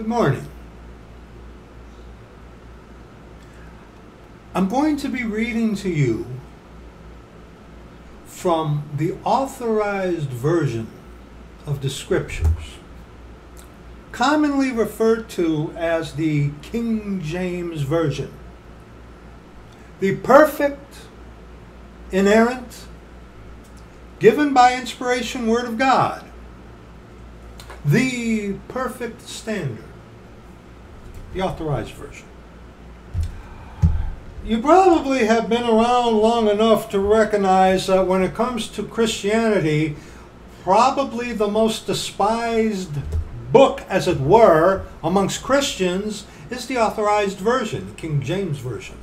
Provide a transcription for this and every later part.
Good morning. I'm going to be reading to you from the authorized version of the scriptures, commonly referred to as the King James Version. The perfect, inerrant, given by inspiration Word of God. The perfect standard. The authorized version. You probably have been around long enough to recognize that when it comes to Christianity, probably the most despised book, as it were, amongst Christians is the authorized version, the King James Version.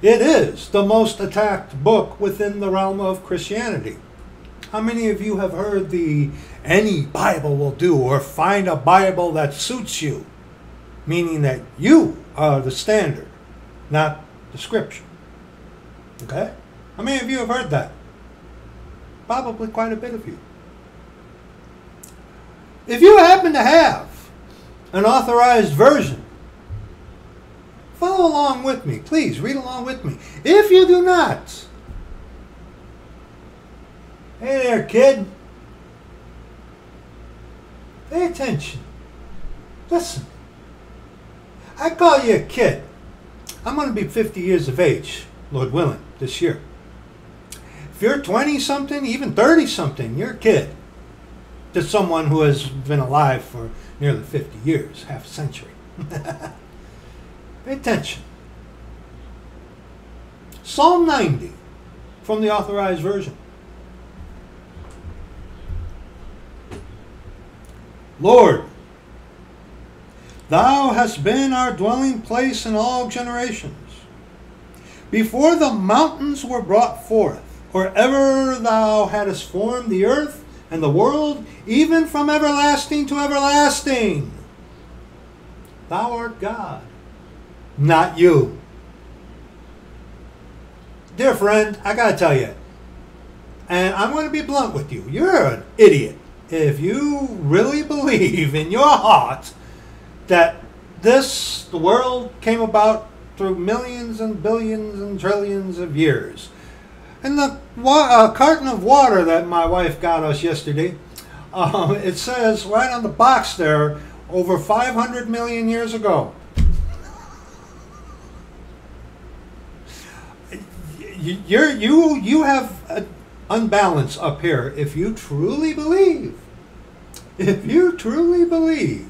It is the most attacked book within the realm of Christianity. How many of you have heard the any Bible will do or find a Bible that suits you? Meaning that you are the standard, not the scripture. Okay? How many of you have heard that? Probably quite a bit of you. If you happen to have an authorized version, follow along with me. Please read along with me. If you do not, hey there, kid. Pay attention. Listen. I call you a kid. I'm going to be 50 years of age, Lord willing, this year. If you're 20 something, even 30 something, you're a kid to someone who has been alive for nearly 50 years, half a century. Pay attention. Psalm 90 from the Authorized Version. Lord, Thou hast been our dwelling place in all generations. Before the mountains were brought forth, or ever thou hadst formed the earth and the world, even from everlasting to everlasting, thou art God, not you. Dear friend, I gotta tell you, and I'm going to be blunt with you, you're an idiot if you really believe in your heart that this, the world, came about through millions and billions and trillions of years. And the uh, carton of water that my wife got us yesterday, um, it says right on the box there, over 500 million years ago. You- You're, you, you have an unbalance up here if you truly believe, if you truly believe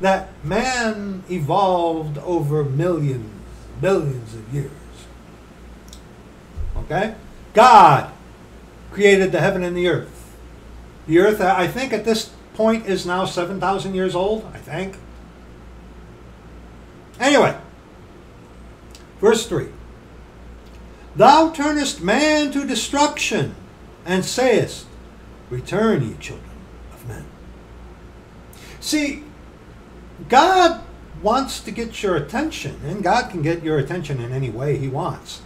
that man evolved over millions, billions of years. Okay? God created the heaven and the earth. The earth, I think at this point, is now 7,000 years old, I think. Anyway, verse 3 Thou turnest man to destruction, and sayest, Return, ye children of men. See, God wants to get your attention, and God can get your attention in any way He wants.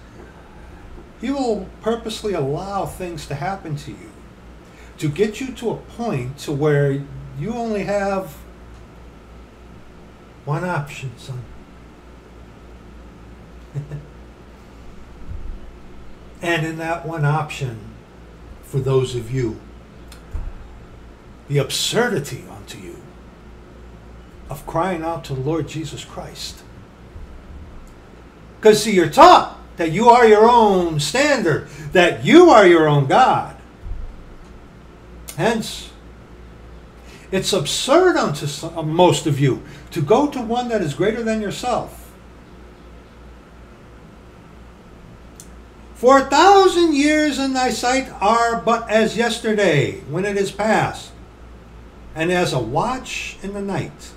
He will purposely allow things to happen to you to get you to a point to where you only have one option, son. and in that one option, for those of you, the absurdity unto you of crying out to the Lord Jesus Christ. Because, see, you're taught that you are your own standard, that you are your own God. Hence, it's absurd unto some, uh, most of you to go to one that is greater than yourself. For a thousand years in thy sight are but as yesterday when it is past, and as a watch in the night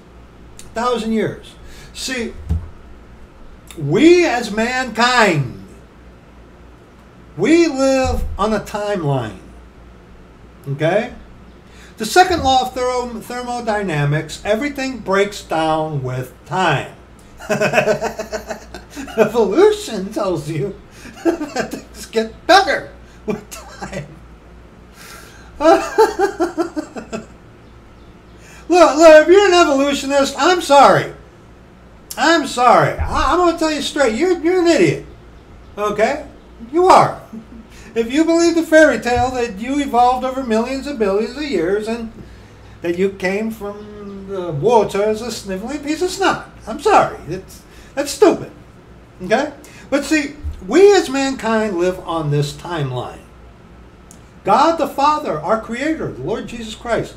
thousand years. See, we as mankind, we live on a timeline. Okay? The second law of thermo- thermodynamics everything breaks down with time. Evolution tells you that things get better with time. Look, look, if you're an evolutionist, I'm sorry. I'm sorry. I, am going to tell you straight. You're, you're an idiot. Okay? You are. If you believe the fairy tale that you evolved over millions and billions of years and that you came from the water as a sniveling piece of snot, I'm sorry. It's, that's stupid. Okay? But see, we as mankind live on this timeline. God the Father, our Creator, the Lord Jesus Christ,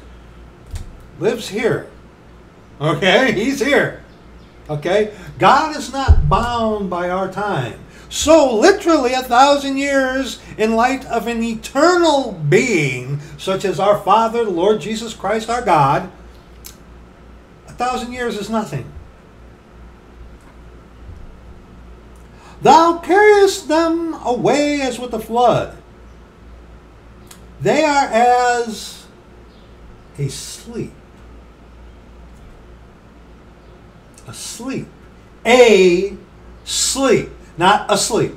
lives here. Okay? He's here. Okay? God is not bound by our time. So, literally, a thousand years in light of an eternal being, such as our Father, the Lord Jesus Christ, our God, a thousand years is nothing. Thou carriest them away as with a flood. They are as a sleep. Asleep. A sleep, not asleep.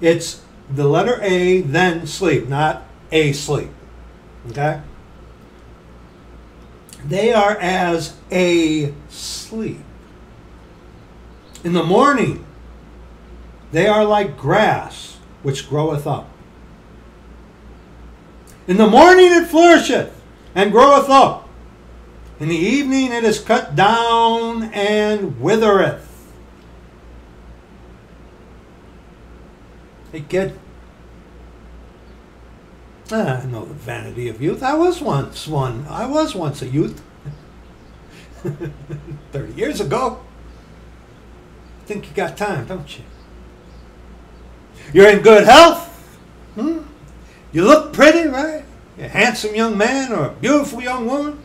It's the letter A, then sleep, not a sleep. Okay? They are as a sleep. In the morning, they are like grass which groweth up. In the morning it flourisheth and groweth up. In the evening it is cut down and withereth. Hey kid. Ah, I know the vanity of youth. I was once one. I was once a youth. 30 years ago. Think you got time, don't you? You're in good health. Hmm? You look pretty, right? You're a handsome young man or a beautiful young woman.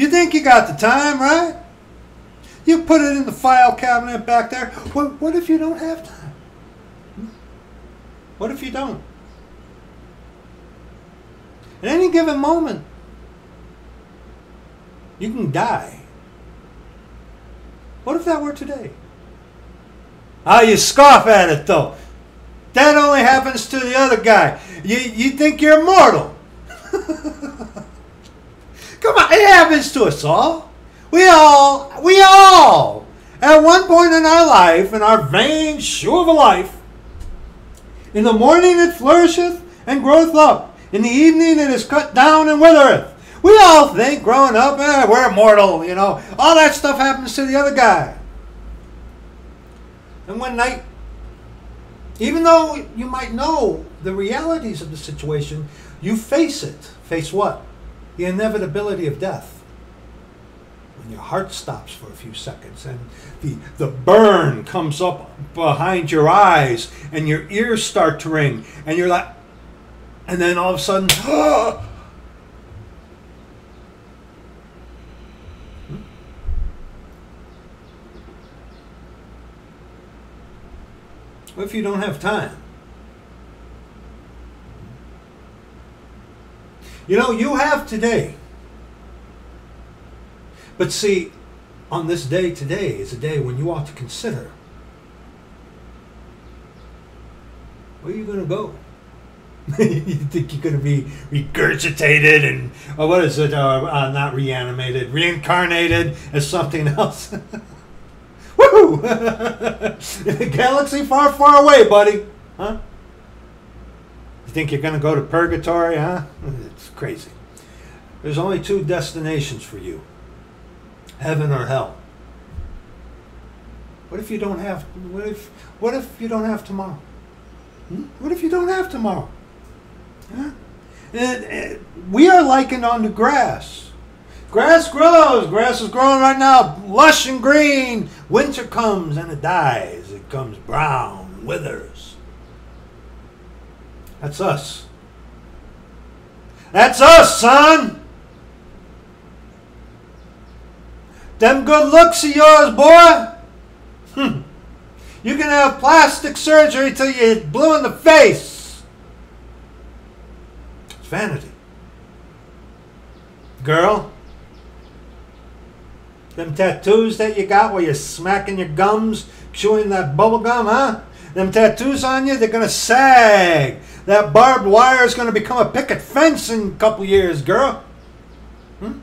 You think you got the time, right? You put it in the file cabinet back there. What, what if you don't have time? Hmm? What if you don't? At any given moment, you can die. What if that were today? Ah, you scoff at it though. That only happens to the other guy. You, you think you're immortal. Come on, it happens to us all. We all, we all, at one point in our life, in our vain shoe of a life, in the morning it flourisheth and groweth up. In the evening it is cut down and withereth. We all think growing up, eh, we're immortal, you know. All that stuff happens to the other guy. And one night, even though you might know the realities of the situation, you face it. Face what? The inevitability of death. When your heart stops for a few seconds and the, the burn comes up behind your eyes and your ears start to ring and you're like, and then all of a sudden, hmm? What if you don't have time? You know, you have today. But see, on this day today is a day when you ought to consider where are you going to go? you think you're going to be regurgitated and, or what is it, uh, uh, not reanimated, reincarnated as something else? Woo! In a galaxy far, far away, buddy. Huh? You think you're going to go to purgatory, huh? It's crazy. There's only two destinations for you heaven or hell. What if you don't have what if what if you don't have tomorrow? Hmm? What if you don't have tomorrow? Huh? And, and we are likened on the grass. Grass grows. Grass is growing right now, lush and green. Winter comes and it dies. It comes brown, withers. That's us. That's us, son. Them good looks of yours, boy. Hmm. You can have plastic surgery till you're blue in the face. It's vanity. Girl, them tattoos that you got where you're smacking your gums, chewing that bubble gum, huh? Them tattoos on you, they're going to sag. That barbed wire is going to become a picket fence in a couple years, girl. Hmm?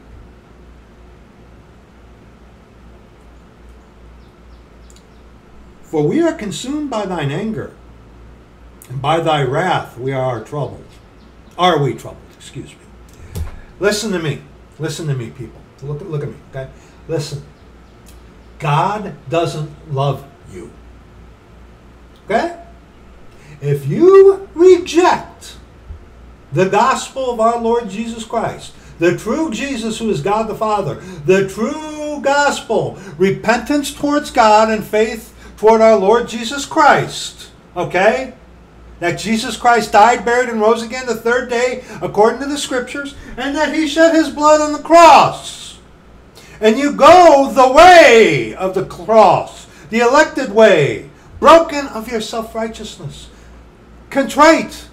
For we are consumed by thine anger, and by thy wrath we are troubled. Are we troubled? Excuse me. Listen to me. Listen to me, people. Look, look at me, okay? Listen. God doesn't love you. Okay? If you reject the gospel of our Lord Jesus Christ, the true Jesus who is God the Father, the true gospel, repentance towards God and faith toward our Lord Jesus Christ, okay? That Jesus Christ died, buried, and rose again the third day according to the scriptures, and that he shed his blood on the cross. And you go the way of the cross, the elected way, broken of your self righteousness, contrite,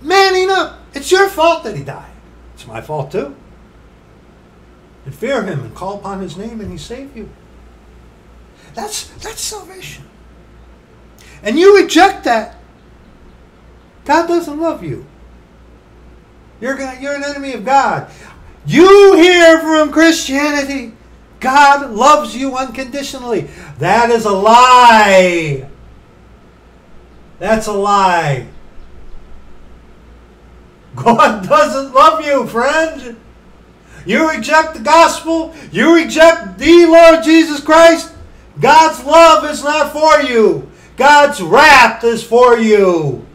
manning up. It's your fault that he died. It's my fault too. And fear him and call upon his name and he save you. That's that's salvation. And you reject that. God doesn't love you. You're gonna, you're an enemy of God. You hear from Christianity. God loves you unconditionally. That is a lie. That's a lie. God doesn't love you, friend. You reject the gospel, you reject the Lord Jesus Christ. God's love is not for you. God's wrath is for you.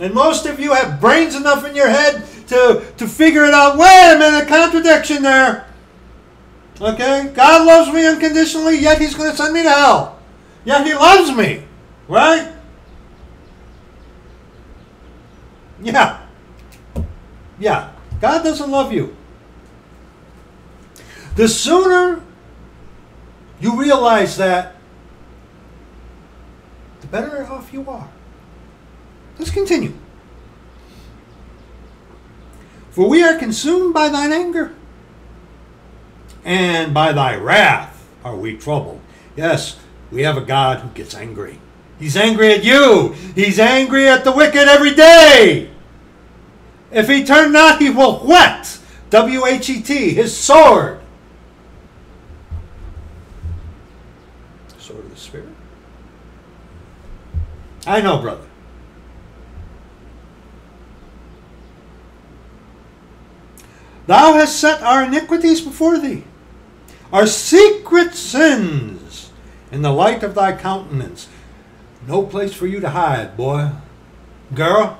And most of you have brains enough in your head to, to figure it out. Wait a minute, contradiction there. Okay? God loves me unconditionally, yet He's going to send me to hell. Yet He loves me. Right? Yeah. Yeah. God doesn't love you. The sooner you realize that, the better off you are. Let's continue. For we are consumed by thine anger, and by thy wrath are we troubled. Yes, we have a God who gets angry. He's angry at you. He's angry at the wicked every day. If he turn not, he will whet, W H E T, his sword. Sword of the Spirit? I know, brother. Thou hast set our iniquities before thee, our secret sins in the light of thy countenance. No place for you to hide, boy. Girl,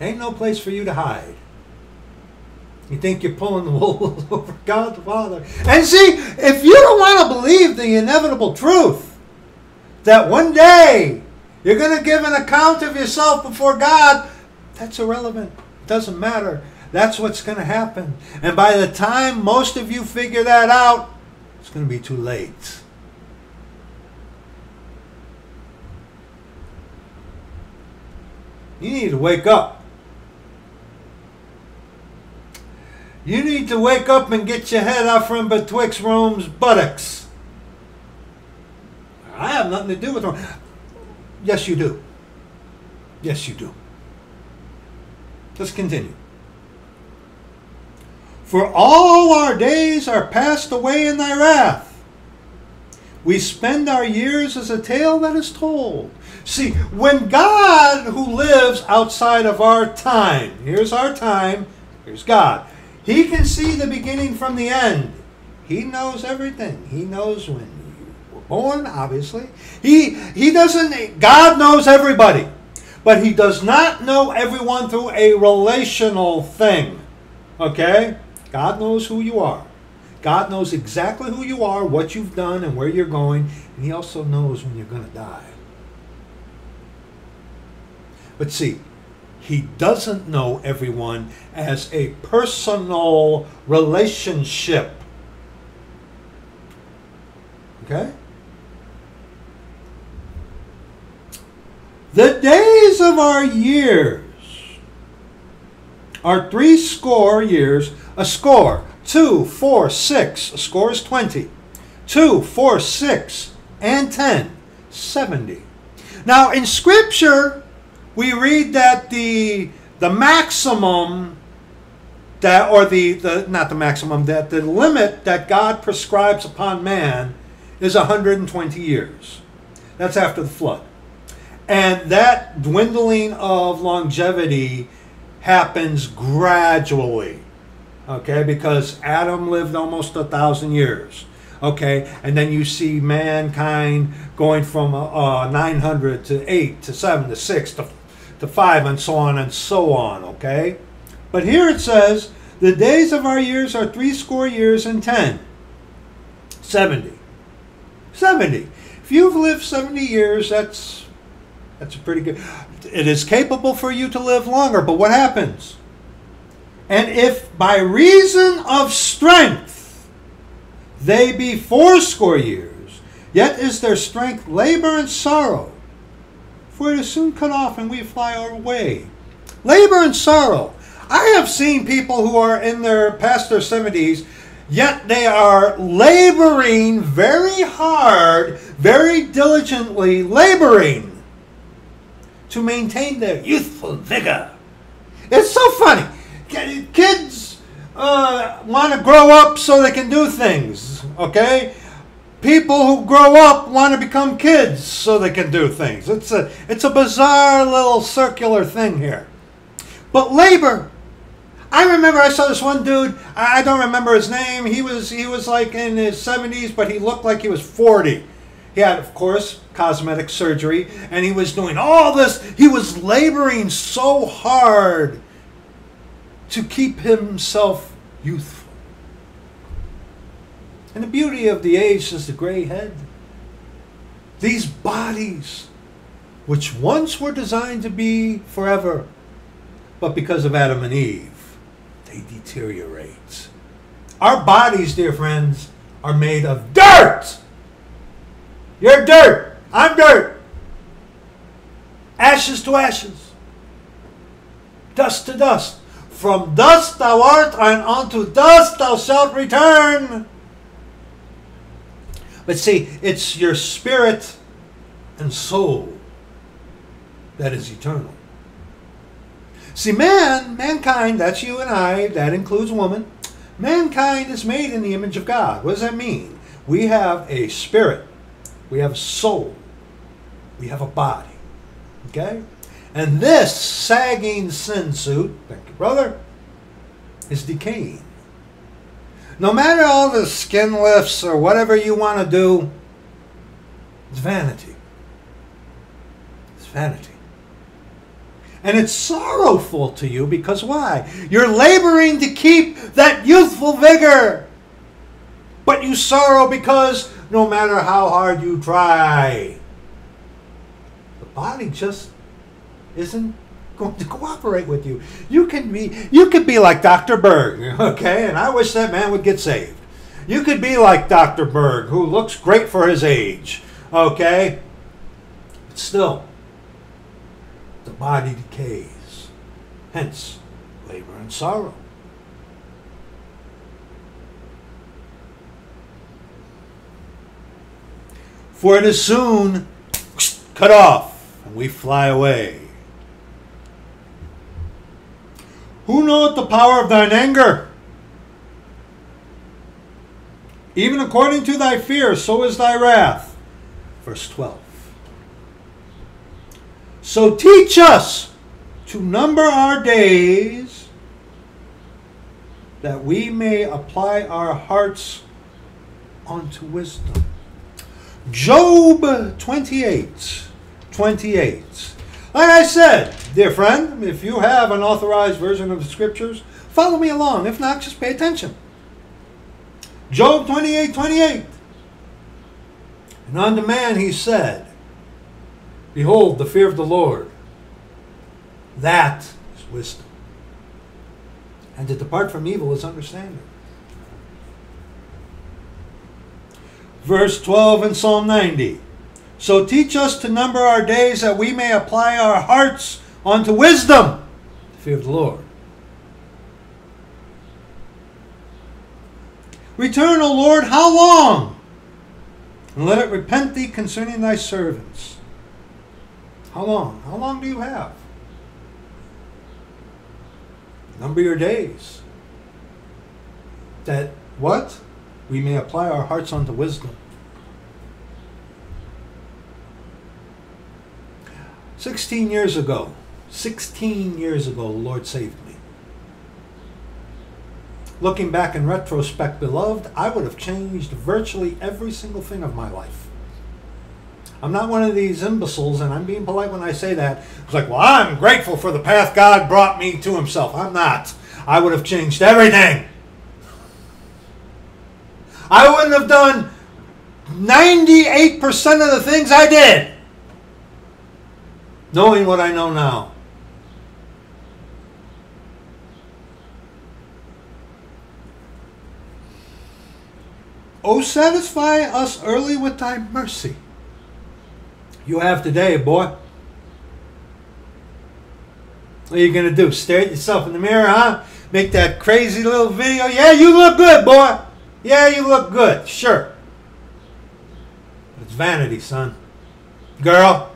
ain't no place for you to hide. You think you're pulling the wool over God the Father. And see, if you don't want to believe the inevitable truth that one day you're going to give an account of yourself before God, that's irrelevant. It doesn't matter. That's what's going to happen. And by the time most of you figure that out, it's going to be too late. You need to wake up. You need to wake up and get your head out from betwixt Rome's buttocks. I have nothing to do with Rome. Yes, you do. Yes, you do. Let's continue. For all our days are passed away in thy wrath. We spend our years as a tale that is told. See, when God, who lives outside of our time, here's our time, here's God, He can see the beginning from the end. He knows everything. He knows when you were born, obviously. He, he doesn't, God knows everybody, but He does not know everyone through a relational thing. Okay? God knows who you are. God knows exactly who you are, what you've done, and where you're going, and He also knows when you're going to die. But see, He doesn't know everyone as a personal relationship. Okay? The days of our years are three score years, a score two, four, six, A score is 20. two, four, six, and 10. 70. Now, in Scripture, we read that the, the maximum that, or the, the, not the maximum, that the limit that God prescribes upon man is 120 years. That's after the flood. And that dwindling of longevity happens gradually. Okay, because Adam lived almost a thousand years. Okay, and then you see mankind going from uh, 900 to 8 to 7 to 6 to, to 5 and so on and so on. Okay, but here it says, the days of our years are three score years and 10. 70. 70. If you've lived 70 years, that's that's a pretty good. It is capable for you to live longer, but what happens? And if by reason of strength they be fourscore years, yet is their strength labor and sorrow, for it is soon cut off and we fly away. Labor and sorrow. I have seen people who are in their past their 70s Yet they are laboring very hard, very diligently laboring to maintain their youthful vigor. It's so funny. Kids uh, want to grow up so they can do things, okay? People who grow up want to become kids so they can do things. It's a, it's a bizarre little circular thing here. But labor I remember I saw this one dude. I don't remember his name. He was he was like in his 70s, but he looked like he was 40. He had, of course, cosmetic surgery, and he was doing all this. He was laboring so hard to keep himself youthful. And the beauty of the age is the gray head. These bodies, which once were designed to be forever, but because of Adam and Eve, they deteriorate. Our bodies, dear friends, are made of dirt. You're dirt. I'm dirt. Ashes to ashes. Dust to dust. From dust thou art, and unto dust thou shalt return. But see, it's your spirit and soul that is eternal. See, man, mankind, that's you and I, that includes woman. Mankind is made in the image of God. What does that mean? We have a spirit, we have a soul, we have a body. Okay? And this sagging sin suit, thank you, brother, is decaying. No matter all the skin lifts or whatever you want to do, it's vanity. It's vanity. And it's sorrowful to you because why? You're laboring to keep that youthful vigor. But you sorrow because no matter how hard you try, the body just isn't going to cooperate with you. You can be you could be like Dr. Berg, okay? And I wish that man would get saved. You could be like Dr. Berg, who looks great for his age, okay? But still, the body decays. Hence, labor and sorrow. For it is soon cut off, and we fly away. Who knoweth the power of thine anger? Even according to thy fear, so is thy wrath. Verse 12. So teach us to number our days that we may apply our hearts unto wisdom. Job 28 28. Like I said, dear friend, if you have an authorized version of the scriptures, follow me along. If not, just pay attention. Job 28 28. And unto man he said, Behold, the fear of the Lord. That is wisdom. And to depart from evil is understanding. Verse 12 in Psalm 90. So teach us to number our days that we may apply our hearts unto wisdom, the fear of the Lord. Return, O Lord, how long? And let it repent thee concerning thy servants. How long? How long do you have? Number your days. That what? We may apply our hearts unto wisdom. 16 years ago, 16 years ago, the Lord saved me. Looking back in retrospect, beloved, I would have changed virtually every single thing of my life. I'm not one of these imbeciles, and I'm being polite when I say that. It's like, well, I'm grateful for the path God brought me to Himself. I'm not. I would have changed everything. I wouldn't have done 98% of the things I did, knowing what I know now. Oh, satisfy us early with thy mercy. You have today, boy. What are you going to do? Stare at yourself in the mirror, huh? Make that crazy little video? Yeah, you look good, boy. Yeah, you look good. Sure. But it's vanity, son. Girl.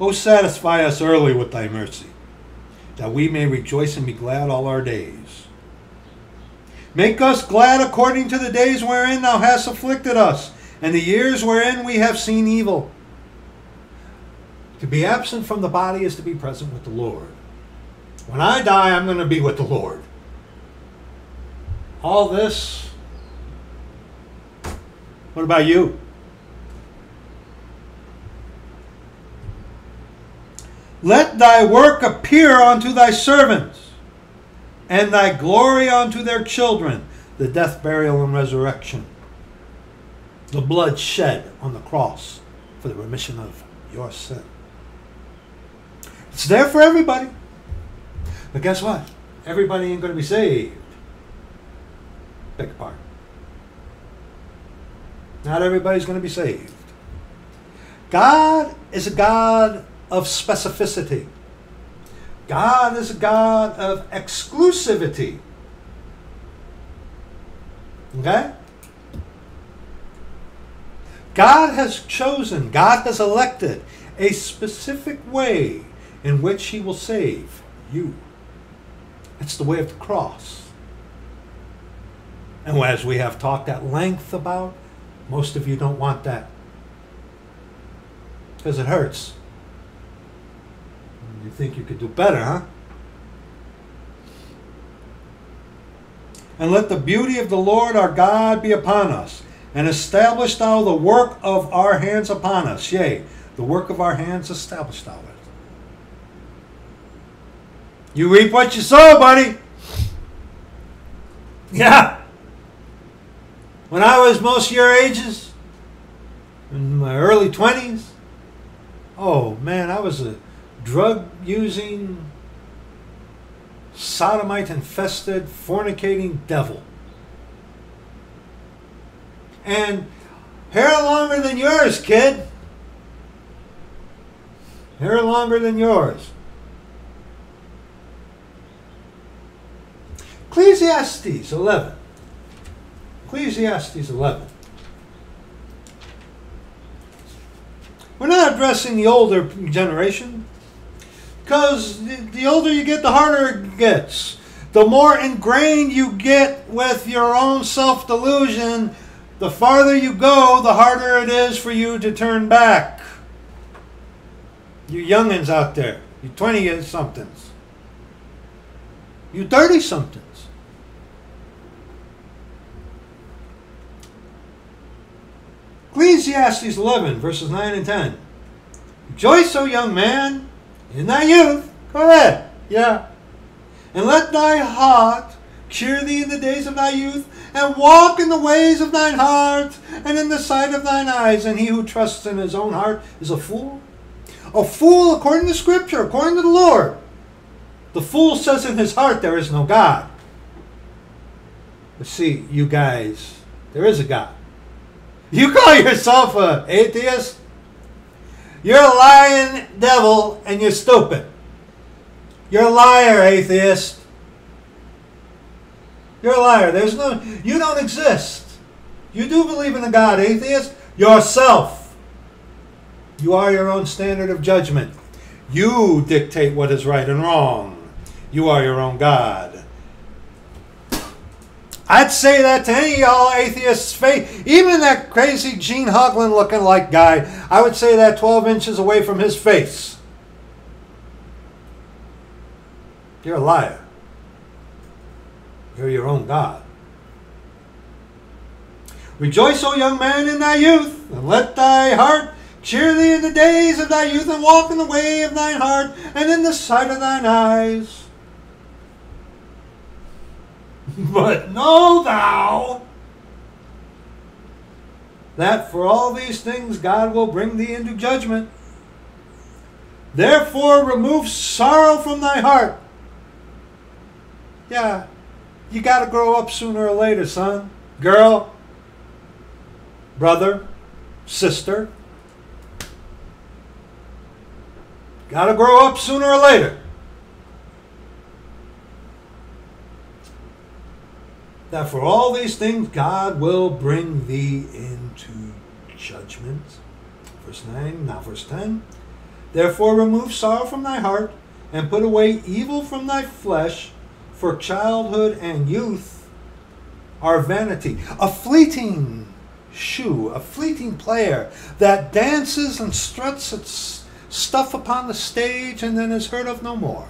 Oh, satisfy us early with thy mercy, that we may rejoice and be glad all our days. Make us glad according to the days wherein thou hast afflicted us, and the years wherein we have seen evil. To be absent from the body is to be present with the Lord. When I die, I'm going to be with the Lord. All this. What about you? Let thy work appear unto thy servants and thy glory unto their children, the death, burial, and resurrection, the blood shed on the cross for the remission of your sin. It's there for everybody. But guess what? Everybody ain't going to be saved. Beg pardon. Not everybody's going to be saved. God is a God of specificity. God is a God of exclusivity. Okay? God has chosen, God has elected a specific way in which He will save you. It's the way of the cross. And as we have talked at length about, most of you don't want that because it hurts. You think you could do better, huh? And let the beauty of the Lord our God be upon us, and establish thou the work of our hands upon us. Yea, the work of our hands establish thou it. You reap what you sow, buddy. Yeah. When I was most your ages, in my early 20s, oh man, I was a drug using, sodomite infested, fornicating devil. And hair longer than yours, kid. Hair longer than yours. Ecclesiastes 11. Ecclesiastes 11. We're not addressing the older generation because the, older you get, the harder it gets. The more ingrained you get with your own self delusion, the farther you go, the harder it is for you to turn back. You youngins out there, you 20 somethings, you 30 somethings. Ecclesiastes 11, verses 9 and 10. Rejoice, O young man, in thy youth. Go ahead. Yeah. And let thy heart cheer thee in the days of thy youth, and walk in the ways of thine heart, and in the sight of thine eyes. And he who trusts in his own heart is a fool. A fool, according to Scripture, according to the Lord. The fool says in his heart there is no God. But see, you guys, there is a God. You call yourself a atheist? You're a lying devil and you're stupid. You're a liar, atheist. You're a liar. There's no you don't exist. You do believe in a God, atheist? Yourself. You are your own standard of judgment. You dictate what is right and wrong. You are your own God. I'd say that to any y'all atheists, face, even that crazy Gene Hoglan looking like guy, I would say that 12 inches away from his face. You're a liar. You're your own God. Rejoice, O young man, in thy youth, and let thy heart cheer thee in the days of thy youth, and walk in the way of thine heart, and in the sight of thine eyes. But know thou that for all these things God will bring thee into judgment. Therefore, remove sorrow from thy heart. Yeah, you got to grow up sooner or later, son, girl, brother, sister. Got to grow up sooner or later. That for all these things God will bring thee into judgment. Verse 9, now verse 10. Therefore remove sorrow from thy heart, and put away evil from thy flesh, for childhood and youth are vanity. A fleeting shoe, a fleeting player that dances and struts its stuff upon the stage and then is heard of no more.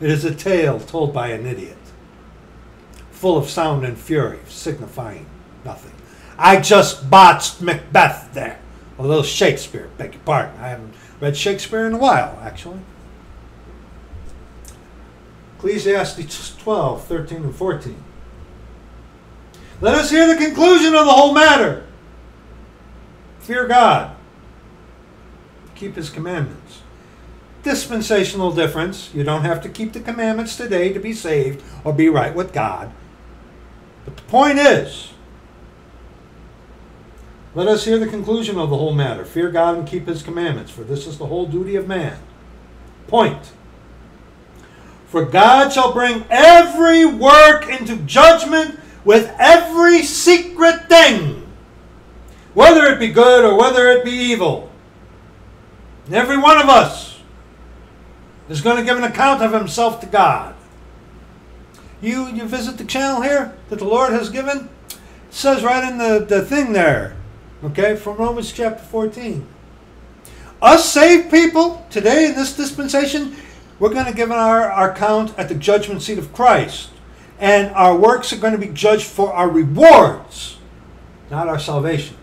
It is a tale told by an idiot full of sound and fury, signifying nothing. I just botched Macbeth there. A little Shakespeare, beg your pardon. I haven't read Shakespeare in a while, actually. Ecclesiastes 12, 13, and 14. Let us hear the conclusion of the whole matter. Fear God. Keep his commandments. Dispensational difference. You don't have to keep the commandments today to be saved or be right with God. But the point is, let us hear the conclusion of the whole matter. Fear God and keep his commandments, for this is the whole duty of man. Point. For God shall bring every work into judgment with every secret thing, whether it be good or whether it be evil. And every one of us is going to give an account of himself to God you you visit the channel here that the Lord has given, it says right in the, the thing there, okay, from Romans chapter 14. Us saved people today in this dispensation, we're going to give our, our account at the judgment seat of Christ. And our works are going to be judged for our rewards, not our salvation.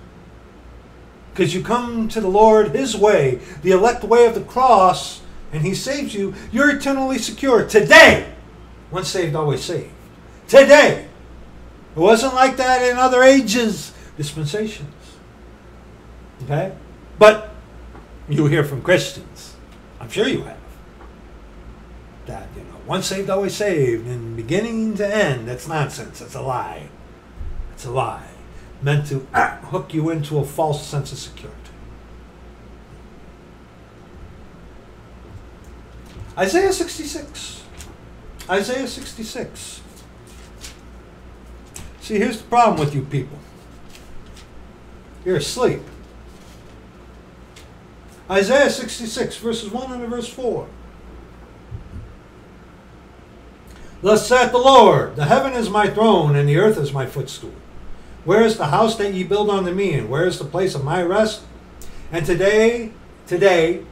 Because you come to the Lord His way, the elect way of the cross, and He saves you, you're eternally secure today. Once saved, always saved. Today. It wasn't like that in other ages, dispensations. Okay? But you hear from Christians, I'm sure you have, that, you know, once saved, always saved, and beginning to end, that's nonsense. It's a lie. It's a lie. Meant to hook you into a false sense of security. Isaiah 66. Isaiah 66. See, here's the problem with you people. You're asleep. Isaiah 66, verses 1 and verse 4. Thus saith the Lord, The heaven is my throne, and the earth is my footstool. Where is the house that ye build unto me, and where is the place of my rest? And today, today,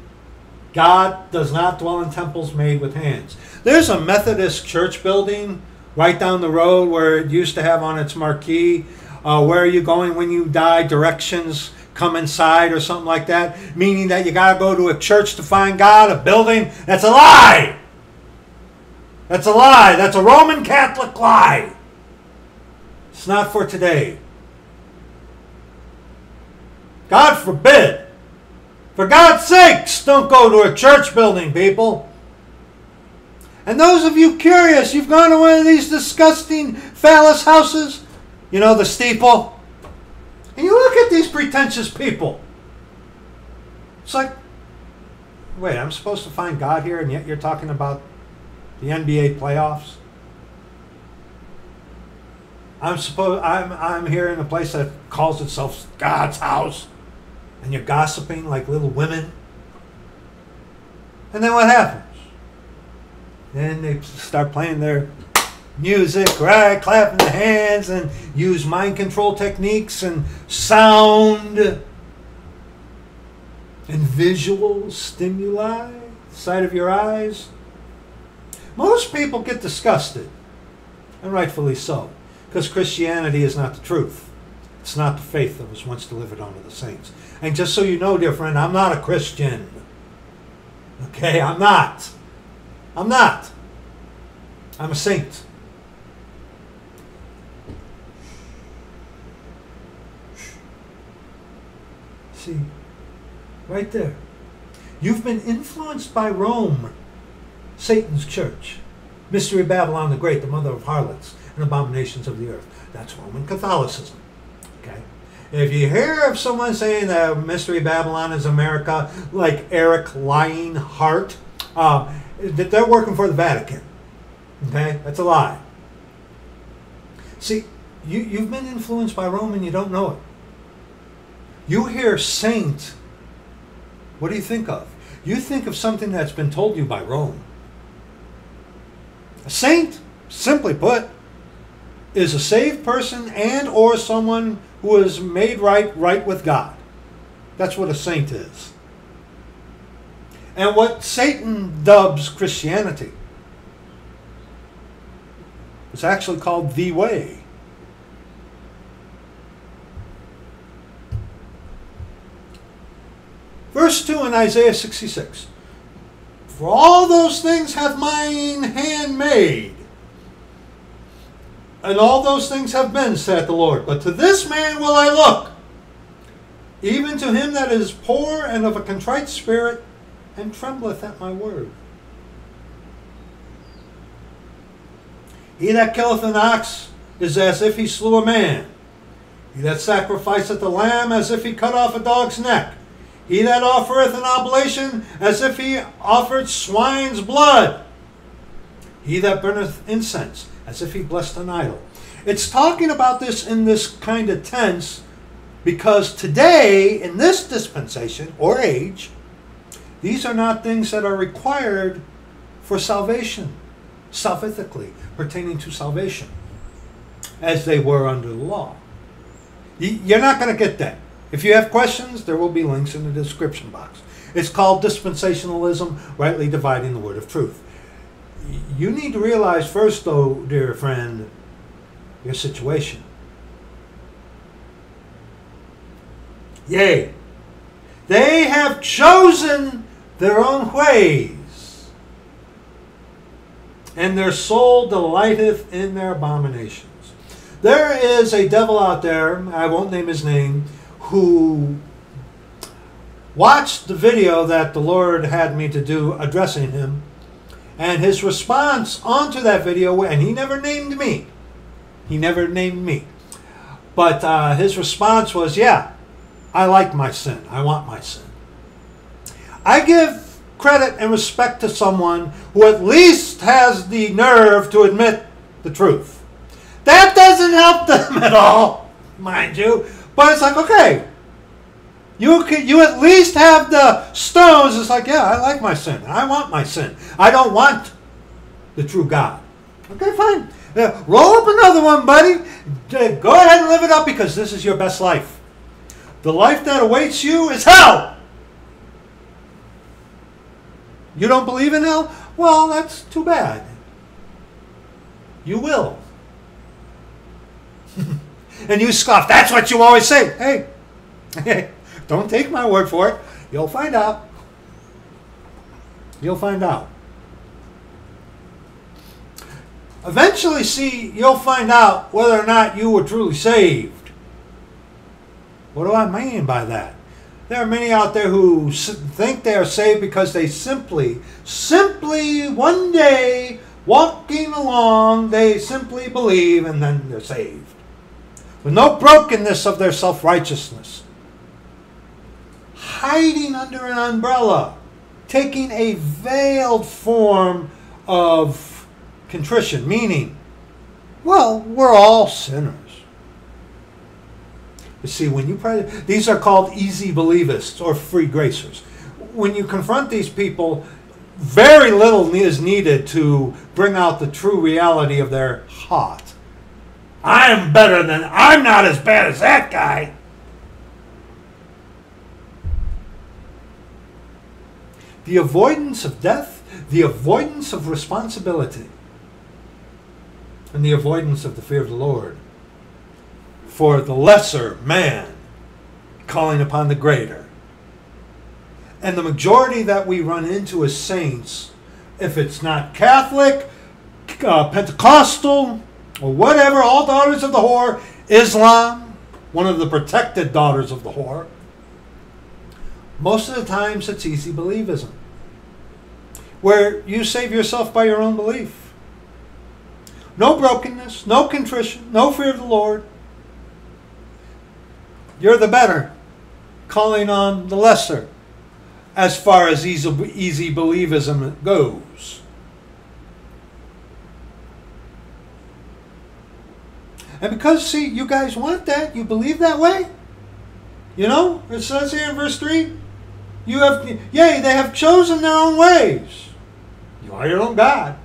God does not dwell in temples made with hands. There's a Methodist church building right down the road where it used to have on its marquee, uh, where are you going when you die, directions, come inside, or something like that, meaning that you got to go to a church to find God, a building. That's a lie! That's a lie. That's a Roman Catholic lie. It's not for today. God forbid. For God's sakes, don't go to a church building, people. And those of you curious, you've gone to one of these disgusting phallus houses, you know, the steeple, and you look at these pretentious people. It's like, wait, I'm supposed to find God here, and yet you're talking about the NBA playoffs? I'm supposed I'm I'm here in a place that calls itself God's house, and you're gossiping like little women. And then what happens? Then they start playing their music, right? Clapping the hands and use mind control techniques and sound and visual stimuli, sight of your eyes. Most people get disgusted, and rightfully so, because Christianity is not the truth. It's not the faith that was once delivered unto the saints. And just so you know, dear friend, I'm not a Christian. Okay, I'm not. I'm not. I'm a saint. See, right there. You've been influenced by Rome, Satan's church. Mystery Babylon the Great, the mother of harlots and abominations of the earth. That's Roman Catholicism. Okay? If you hear of someone saying that Mystery Babylon is America, like Eric Lying Hart, uh, that they're working for the Vatican. Okay? That's a lie. See, you, you've been influenced by Rome and you don't know it. You hear saint, what do you think of? You think of something that's been told you by Rome. A saint, simply put, is a saved person and or someone who is made right right with God. That's what a saint is. And what Satan dubs Christianity is actually called the way. Verse 2 in Isaiah 66 For all those things hath mine hand made, and all those things have been, saith the Lord. But to this man will I look, even to him that is poor and of a contrite spirit, and trembleth at my word. He that killeth an ox is as if he slew a man. He that sacrificeth a lamb as if he cut off a dog's neck. He that offereth an oblation as if he offered swine's blood. He that burneth incense as if he blessed an idol. It's talking about this in this kind of tense because today, in this dispensation or age, these are not things that are required for salvation, salvifically, pertaining to salvation, as they were under the law. You're not going to get that. If you have questions, there will be links in the description box. It's called dispensationalism, rightly dividing the word of truth. You need to realize first, though, dear friend, your situation. Yea, they have chosen their own ways, and their soul delighteth in their abominations. There is a devil out there, I won't name his name, who watched the video that the Lord had me to do addressing him, and his response onto that video, and he never named me. He never named me. But uh, his response was, Yeah, I like my sin. I want my sin. I give credit and respect to someone who at least has the nerve to admit the truth. That doesn't help them at all, mind you. But it's like, okay, you could, you at least have the stones. It's like, yeah, I like my sin. I want my sin. I don't want the true God. Okay, fine. Yeah, roll up another one, buddy. Go ahead and live it up because this is your best life. The life that awaits you is hell. You don't believe in hell? Well, that's too bad. You will. and you scoff. That's what you always say. Hey, hey, don't take my word for it. You'll find out. You'll find out. Eventually, see, you'll find out whether or not you were truly saved. What do I mean by that? There are many out there who think they are saved because they simply, simply one day walking along, they simply believe and then they're saved. With no brokenness of their self righteousness, hiding under an umbrella, taking a veiled form of contrition, meaning, well, we're all sinners. You see, when you pray, these are called easy believists or free gracers. When you confront these people, very little is needed to bring out the true reality of their heart. I'm better than, I'm not as bad as that guy. The avoidance of death, the avoidance of responsibility, and the avoidance of the fear of the Lord for the lesser man calling upon the greater. And the majority that we run into as saints, if it's not Catholic, uh, Pentecostal, or whatever, all daughters of the whore, Islam, one of the protected daughters of the whore, most of the times it's easy believism, where you save yourself by your own belief. No brokenness, no contrition, no fear of the Lord. You're the better, calling on the lesser as far as easy, easy believism goes. And because, see, you guys want that, you believe that way. You know, it says here in verse 3 you have, yea, they have chosen their own ways. You are your own God.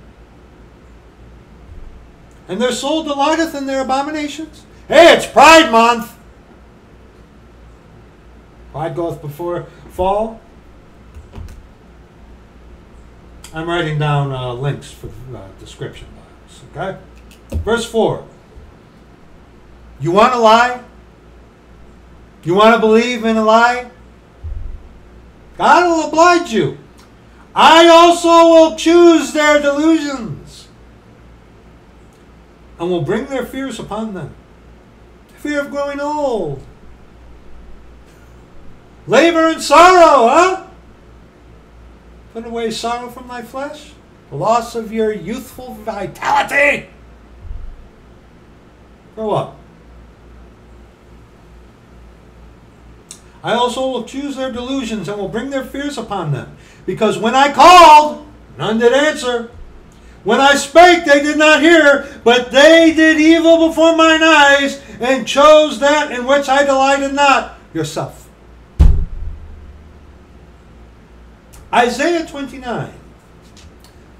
And their soul delighteth in their abominations. Hey, it's Pride Month. Pride goeth before fall. I'm writing down uh, links for uh, description box. Okay? Verse 4. You want to lie? You want to believe in a lie? God will oblige you. I also will choose their delusions and will bring their fears upon them. Fear of growing old. Labor and sorrow, huh? Put away sorrow from thy flesh, the loss of your youthful vitality. Grow up. I also will choose their delusions and will bring their fears upon them. Because when I called, none did answer. When I spake, they did not hear, but they did evil before mine eyes and chose that in which I delighted not. Yourself. Isaiah 29.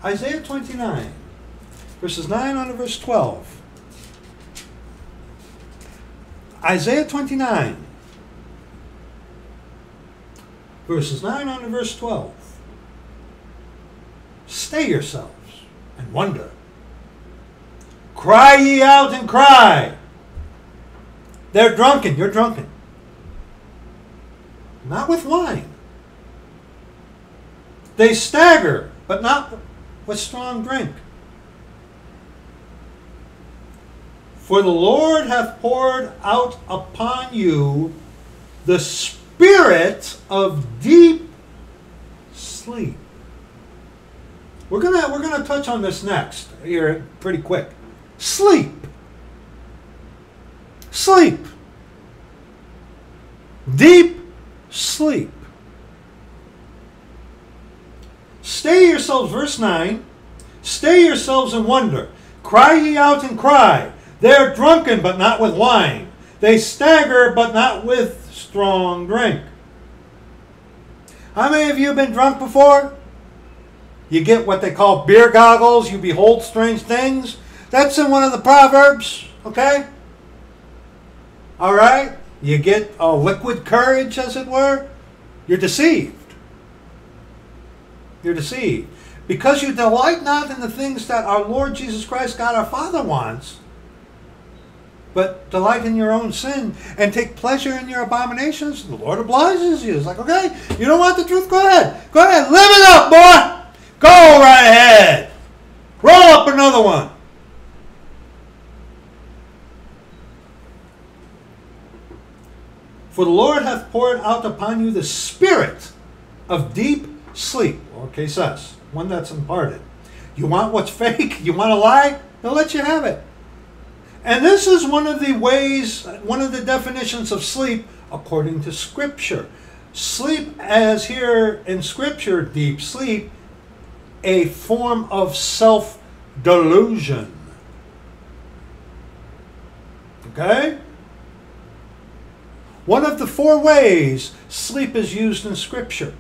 Isaiah 29, verses 9 on to verse 12. Isaiah 29 verses 9 on to verse 12. Stay yourselves and wonder. Cry ye out and cry. They're drunken. You're drunken. Not with wine. They stagger, but not with strong drink. For the Lord hath poured out upon you the Spirit of deep sleep. We're gonna we're gonna touch on this next here pretty quick. Sleep. Sleep. Deep sleep. Stay yourselves, verse 9. Stay yourselves and wonder. Cry ye out and cry. They are drunken, but not with wine. They stagger, but not with strong drink. How many of you have been drunk before? You get what they call beer goggles, you behold strange things. That's in one of the Proverbs, okay? All right? You get a liquid courage, as it were. You're deceived. You're deceived. Because you delight not in the things that our Lord Jesus Christ, God our Father, wants but delight in your own sin and take pleasure in your abominations, the Lord obliges you. It's like, okay, you don't want the truth? Go ahead. Go ahead. Live it up, boy. Go right ahead. Roll up another one. For the Lord hath poured out upon you the spirit of deep sleep, lowercase s, one that's imparted. You want what's fake? You want a lie? They'll let you have it. And this is one of the ways, one of the definitions of sleep according to Scripture. Sleep, as here in Scripture, deep sleep, a form of self delusion. Okay? One of the four ways sleep is used in Scripture.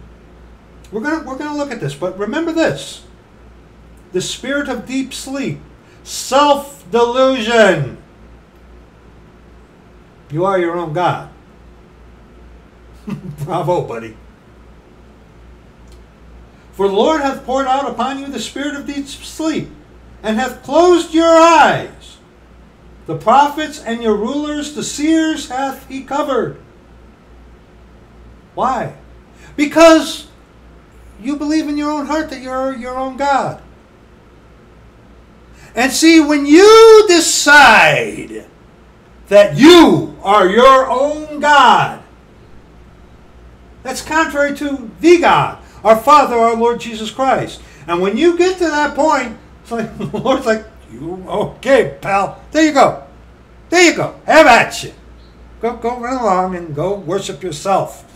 We're gonna we're gonna look at this, but remember this: the spirit of deep sleep, self delusion. You are your own God. Bravo, buddy. For the Lord hath poured out upon you the spirit of deep sleep, and hath closed your eyes. The prophets and your rulers, the seers, hath he covered. Why? Because you believe in your own heart that you're your own God. And see, when you decide that you are your own God, that's contrary to the God our Father, our Lord Jesus Christ. And when you get to that point, it's like the Lord's like, you okay, pal? There you go. There you go. Have at you. Go, go run along and go worship yourself,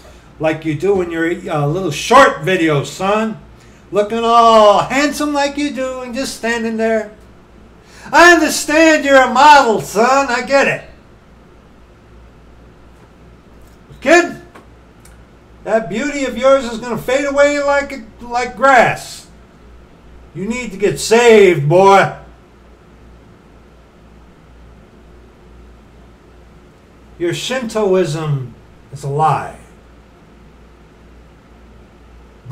like you do in your uh, little short videos, son. Looking all handsome like you do, and just standing there. I understand you're a model, son. I get it. Kid, that beauty of yours is going to fade away like like grass. You need to get saved, boy. Your Shintoism is a lie.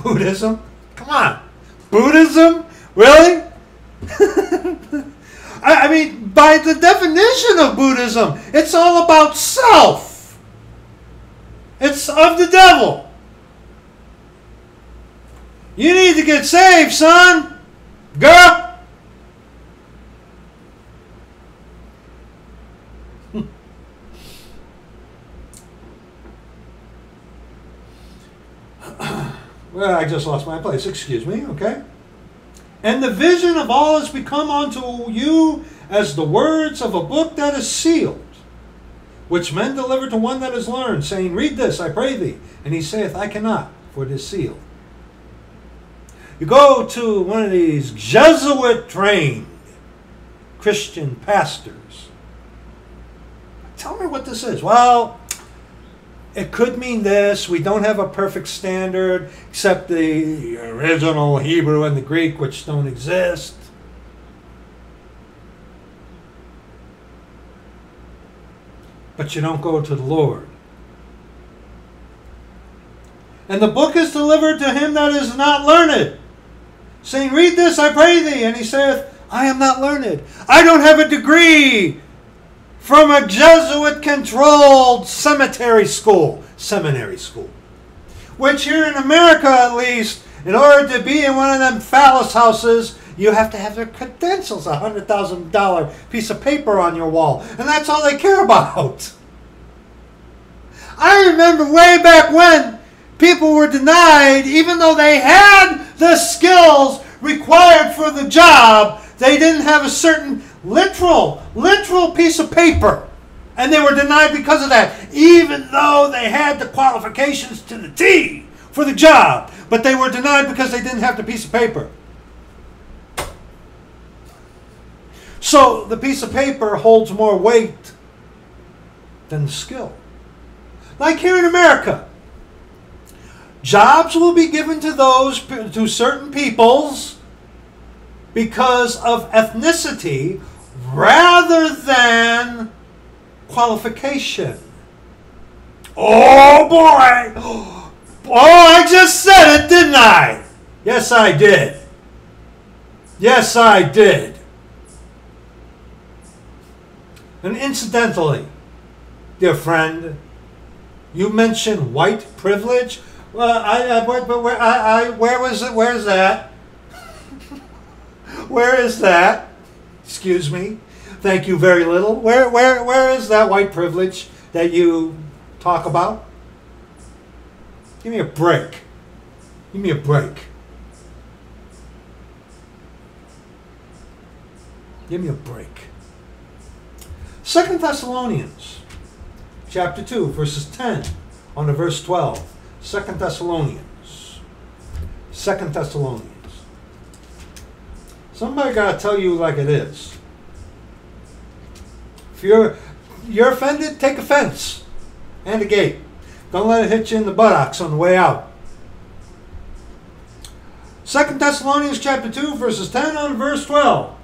Buddhism? Come on. Buddhism? Really? I, I mean, by the definition of Buddhism, it's all about self. It's of the devil. You need to get saved, son. Girl. I just lost my place. Excuse me, okay? And the vision of all has become unto you as the words of a book that is sealed which men deliver to one that is learned, saying, Read this, I pray thee. And he saith, I cannot, for it is sealed. You go to one of these Jesuit trained Christian pastors. Tell me what this is. Well, it could mean this. We don't have a perfect standard except the original Hebrew and the Greek, which don't exist. but you don't go to the Lord. And the book is delivered to him that is not learned, saying, Read this, I pray thee. And he saith, I am not learned. I don't have a degree from a Jesuit controlled cemetery school, seminary school. Which here in America, at least, in order to be in one of them phallus houses, you have to have their credentials, a hundred thousand dollar piece of paper on your wall, and that's all they care about. I remember way back when people were denied, even though they had the skills required for the job, they didn't have a certain literal, literal piece of paper. And they were denied because of that, even though they had the qualifications to the T for the job. But they were denied because they didn't have the piece of paper. So the piece of paper holds more weight than the skill. Like here in America, jobs will be given to those to certain peoples because of ethnicity rather than qualification. Oh boy! Oh, I just said it, didn't I? Yes, I did. Yes, I did. And incidentally, dear friend, you mentioned white privilege. Well, I, I but where, I, I, where was it? Where's that? Where is that? Excuse me. Thank you very little. Where, where, where is that white privilege that you talk about? Give me a break. Give me a break. Give me a break. Second Thessalonians chapter 2, verses 10 on to verse 12. Second Thessalonians. Second Thessalonians. Somebody got to tell you like it is. If you're you're offended, take offense and a gate. Don't let it hit you in the buttocks on the way out. Second Thessalonians chapter 2, verses 10 on verse 12.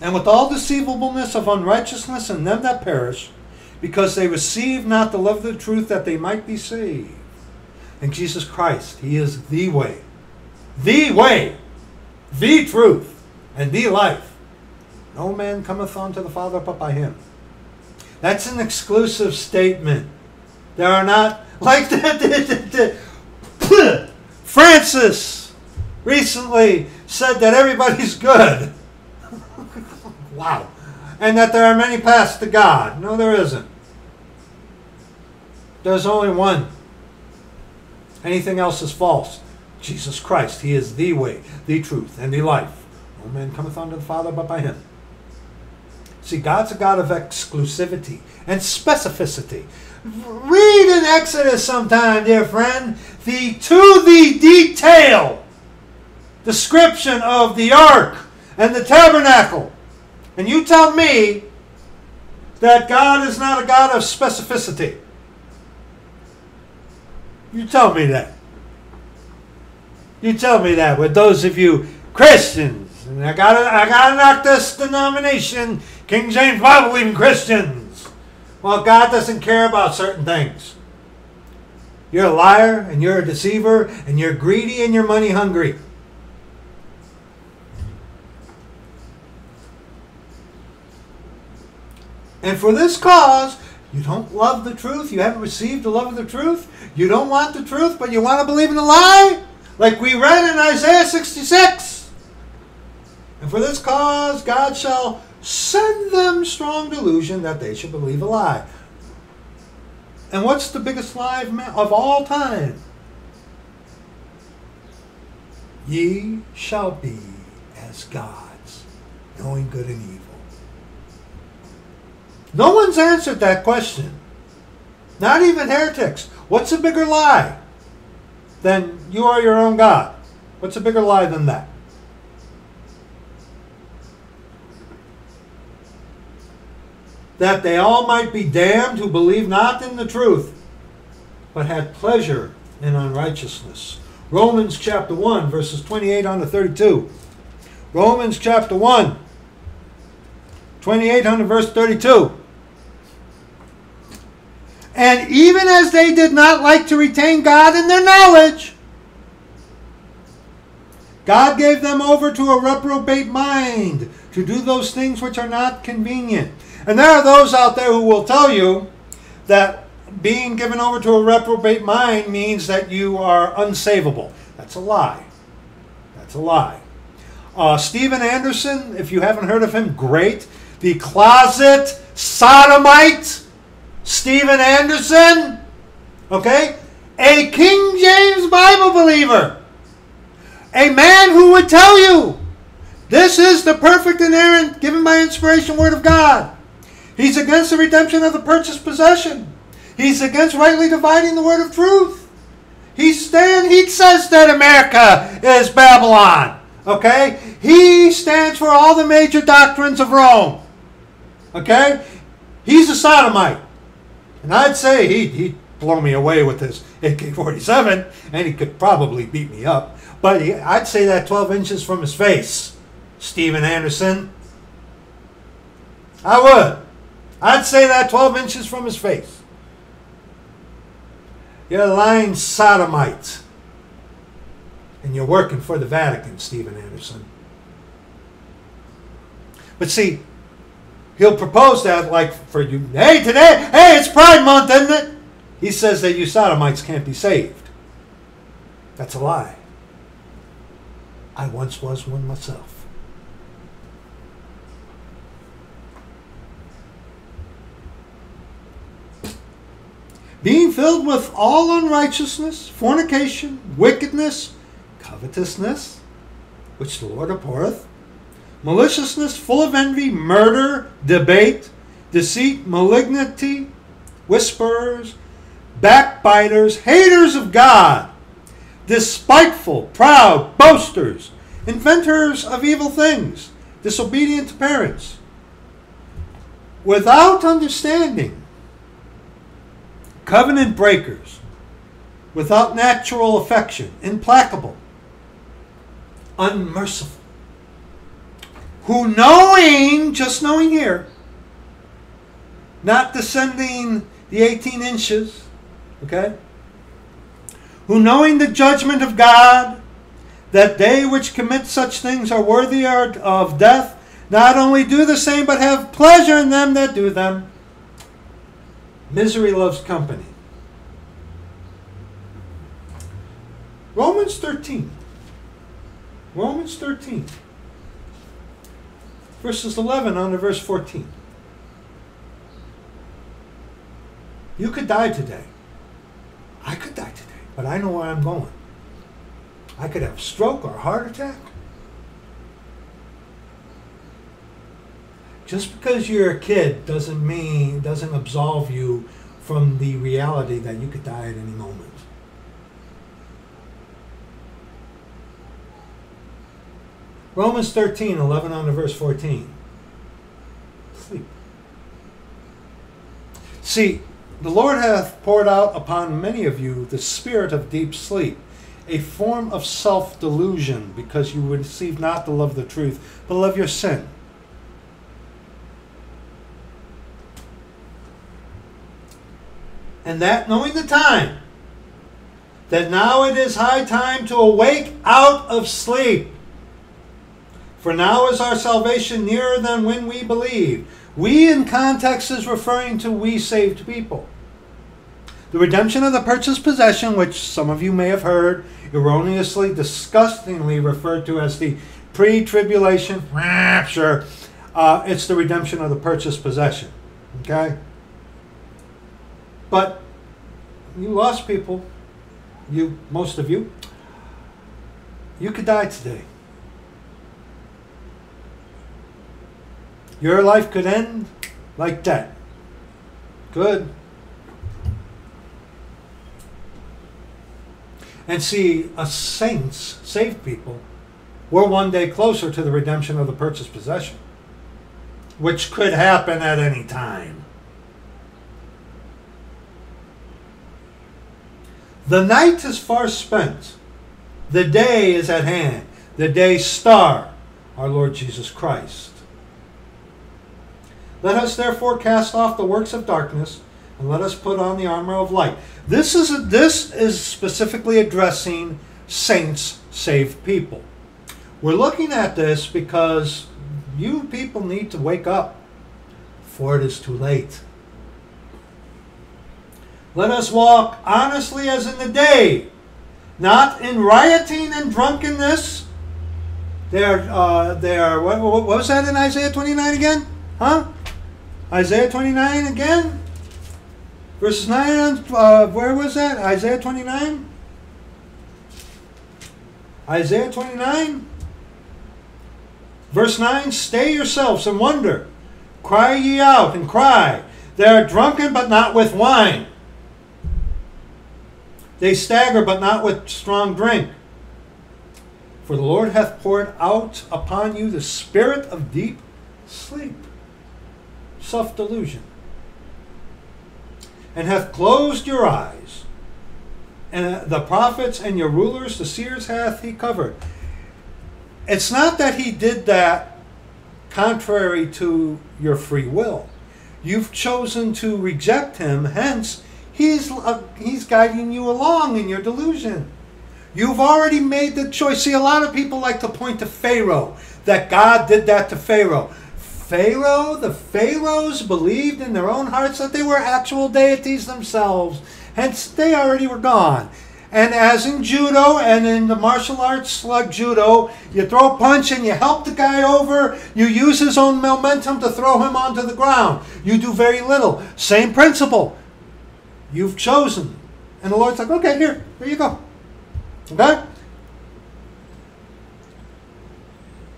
And with all deceivableness of unrighteousness in them that perish, because they receive not the love of the truth that they might be saved. And Jesus Christ, He is the way, the way, the truth, and the life. No man cometh unto the Father but by Him. That's an exclusive statement. There are not, like that. Francis recently said that everybody's good. wow. And that there are many paths to God. No, there isn't. There's only one. Anything else is false. Jesus Christ, He is the way, the truth, and the life. No man cometh unto the Father but by Him. See, God's a God of exclusivity and specificity. Read in Exodus sometime, dear friend, the to the detail description of the ark and the tabernacle. And you tell me that God is not a God of specificity. You tell me that. You tell me that with those of you Christians. And I gotta I gotta knock this denomination, King James Bible believing Christians. Well, God doesn't care about certain things. You're a liar and you're a deceiver and you're greedy and you're money hungry. And for this cause, you don't love the truth. You haven't received the love of the truth. You don't want the truth, but you want to believe in a lie? Like we read in Isaiah 66. And for this cause, God shall send them strong delusion that they should believe a lie. And what's the biggest lie of all time? Ye shall be as gods, knowing good and evil. No one's answered that question. Not even heretics. What's a bigger lie than you are your own God? What's a bigger lie than that? That they all might be damned who believe not in the truth, but had pleasure in unrighteousness. Romans chapter 1, verses 28 on to 32. Romans chapter 1, 28 on to verse 32. And even as they did not like to retain God in their knowledge, God gave them over to a reprobate mind to do those things which are not convenient. And there are those out there who will tell you that being given over to a reprobate mind means that you are unsavable. That's a lie. That's a lie. Uh, Steven Anderson, if you haven't heard of him, great. The closet sodomite Steven Anderson, okay? A King James Bible believer. A man who would tell you this is the perfect inerrant, given by inspiration word of God. He's against the redemption of the purchased possession. He's against rightly dividing the word of truth. He stand, he says that America is Babylon. Okay? He stands for all the major doctrines of Rome. Okay? He's a sodomite. And I'd say he'd, he'd blow me away with his AK 47, and he could probably beat me up. But he, I'd say that 12 inches from his face, Steven Anderson. I would. I'd say that 12 inches from his face. You're a lying sodomite. And you're working for the Vatican, Steven Anderson. But see, he'll propose that like for you. Hey, today, hey, it's Pride Month, isn't it? He says that you sodomites can't be saved. That's a lie. I once was one myself. Being filled with all unrighteousness, fornication, wickedness, covetousness, which the Lord abhorreth, maliciousness, full of envy, murder, debate, deceit, malignity, whisperers, backbiters, haters of God, despiteful, proud, boasters, inventors of evil things, disobedient to parents, without understanding, covenant breakers, without natural affection, implacable, unmerciful, who knowing, just knowing here, not descending the 18 inches, okay, who knowing the judgment of God, that they which commit such things are worthy of death, not only do the same, but have pleasure in them that do them. Misery loves company. Romans 13. Romans 13. Verses 11 on to verse 14. You could die today. I could die today, but I know where I'm going. I could have a stroke or a heart attack. Just because you're a kid doesn't mean, doesn't absolve you from the reality that you could die at any moment. Romans 13, 11 on to verse 14. Sleep. See, the Lord hath poured out upon many of you the spirit of deep sleep, a form of self delusion, because you receive not the love of the truth, but love your sin. and that knowing the time, that now it is high time to awake out of sleep. For now is our salvation nearer than when we believe. We in context is referring to we saved people. The redemption of the purchased possession, which some of you may have heard erroneously, disgustingly referred to as the pre tribulation rapture, uh, it's the redemption of the purchased possession. Okay? But you lost people, you most of you, you could die today. Your life could end like that. Good. And see, a saints, saved people, we're one day closer to the redemption of the purchased possession, which could happen at any time. The night is far spent. The day is at hand. The day star, our Lord Jesus Christ. Let us therefore cast off the works of darkness and let us put on the armor of light. This is a, this is specifically addressing saints, saved people. We're looking at this because you people need to wake up, for it is too late. Let us walk honestly as in the day, not in rioting and drunkenness. There, uh, there. What, what was that in Isaiah 29 again? Huh? Isaiah 29 again? Verses 9 uh, where was that? Isaiah 29? Isaiah 29? Verse 9 Stay yourselves and wonder. Cry ye out and cry. They are drunken, but not with wine. They stagger, but not with strong drink. For the Lord hath poured out upon you the spirit of deep sleep, self delusion, and hath closed your eyes. And the prophets and your rulers, the seers, hath he covered. It's not that he did that contrary to your free will. You've chosen to reject him, hence, He's, uh, he's guiding you along in your delusion. You've already made the choice. See, a lot of people like to point to Pharaoh, that God did that to Pharaoh. Pharaoh, the Pharaohs believed in their own hearts that they were actual deities themselves. Hence, they already were gone. And as in judo and in the martial arts slug judo, you throw a punch and you help the guy over. You use his own momentum to throw him onto the ground. You do very little. Same principle. You've chosen. And the Lord's like, okay, here, here you go. Okay?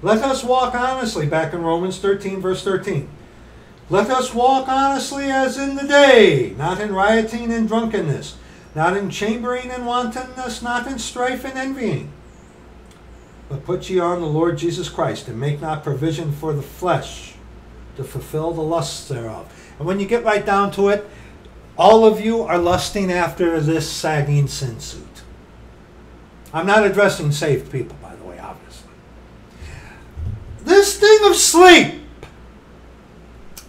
Let us walk honestly, back in Romans 13, verse 13. Let us walk honestly as in the day, not in rioting and drunkenness, not in chambering and wantonness, not in strife and envying. But put ye on the Lord Jesus Christ, and make not provision for the flesh to fulfill the lusts thereof. And when you get right down to it, all of you are lusting after this sagging sin suit. I'm not addressing saved people, by the way, obviously. This thing of sleep,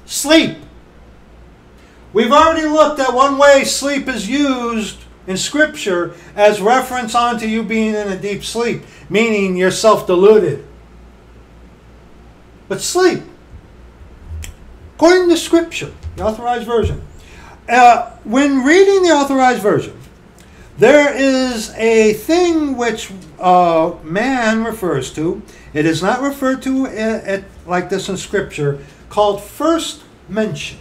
sleep. We've already looked at one way sleep is used in Scripture as reference onto you being in a deep sleep, meaning you're self deluded. But sleep, according to Scripture, the authorized version, uh, when reading the authorized version, there is a thing which uh, man refers to. It is not referred to like this in Scripture, called first mention.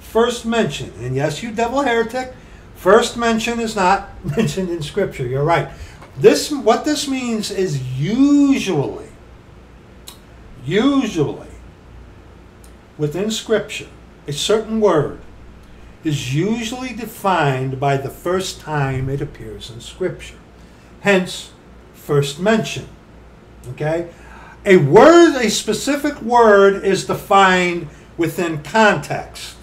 First mention. And yes, you devil heretic, first mention is not mentioned in Scripture. You're right. This what this means is usually, usually, within Scripture, a certain word is usually defined by the first time it appears in Scripture. Hence, first mention. Okay? A word, a specific word, is defined within context.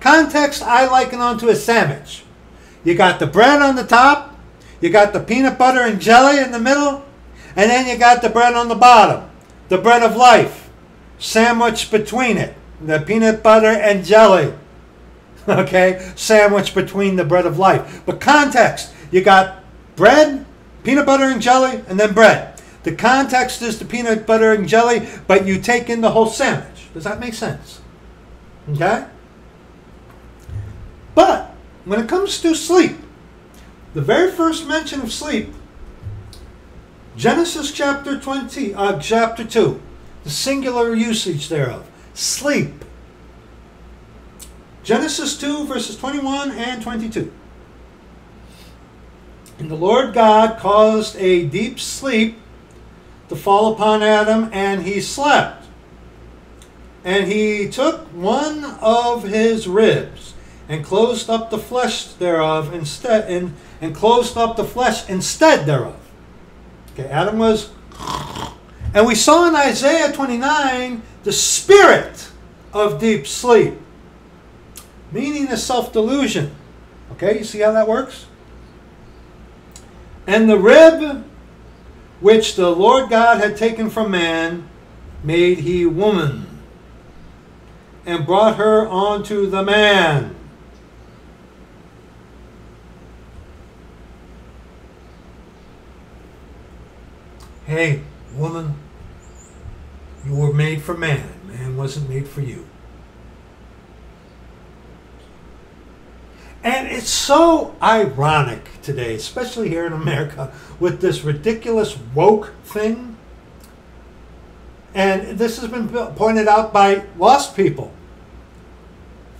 Context I liken onto a sandwich. You got the bread on the top, you got the peanut butter and jelly in the middle, and then you got the bread on the bottom. The bread of life, sandwich between it, the peanut butter and jelly. Okay, sandwich between the bread of life. But context, you got bread, peanut butter and jelly, and then bread. The context is the peanut butter and jelly, but you take in the whole sandwich. Does that make sense? Okay? But when it comes to sleep, the very first mention of sleep, Genesis chapter 20, uh, chapter 2, the singular usage thereof, sleep. Genesis 2, verses 21 and 22. And the Lord God caused a deep sleep to fall upon Adam, and he slept. And he took one of his ribs and closed up the flesh thereof instead and, and closed up the flesh instead thereof. Okay, Adam was and we saw in Isaiah 29 the spirit of deep sleep, meaning the self delusion. Okay, you see how that works? And the rib which the Lord God had taken from man made he woman and brought her unto the man. Hey, woman, you were made for man. Man wasn't made for you. And it's so ironic today, especially here in America, with this ridiculous woke thing. And this has been pointed out by lost people.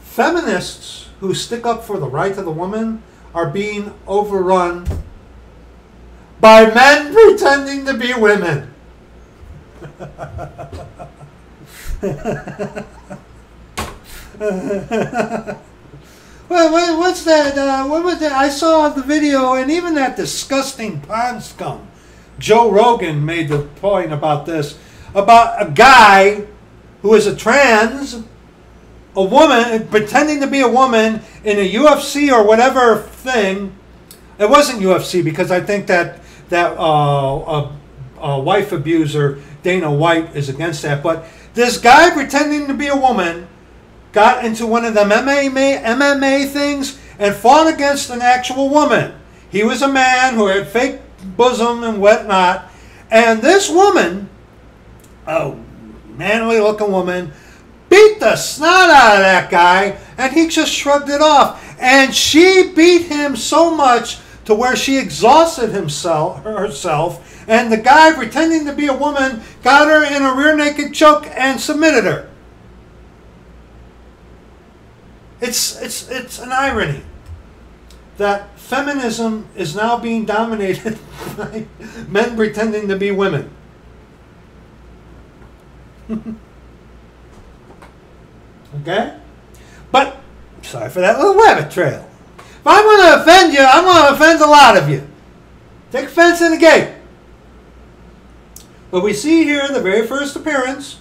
Feminists who stick up for the right of the woman are being overrun by men pretending to be women. Well, what's that? Uh, what was that? I saw the video, and even that disgusting pond scum. Joe Rogan made the point about this about a guy who is a trans, a woman pretending to be a woman in a UFC or whatever thing. It wasn't UFC because I think that that uh, a, a wife abuser Dana White is against that. But this guy pretending to be a woman got into one of them MMA, MMA things and fought against an actual woman. He was a man who had fake bosom and whatnot. And this woman, a manly looking woman, beat the snot out of that guy and he just shrugged it off. And she beat him so much to where she exhausted himself herself and the guy pretending to be a woman got her in a rear naked choke and submitted her. It's, it's, it's an irony that feminism is now being dominated by men pretending to be women. okay? But, sorry for that little rabbit trail. If I'm going to offend you, I'm going to offend a lot of you. Take offense in the gate. But we see here the very first appearance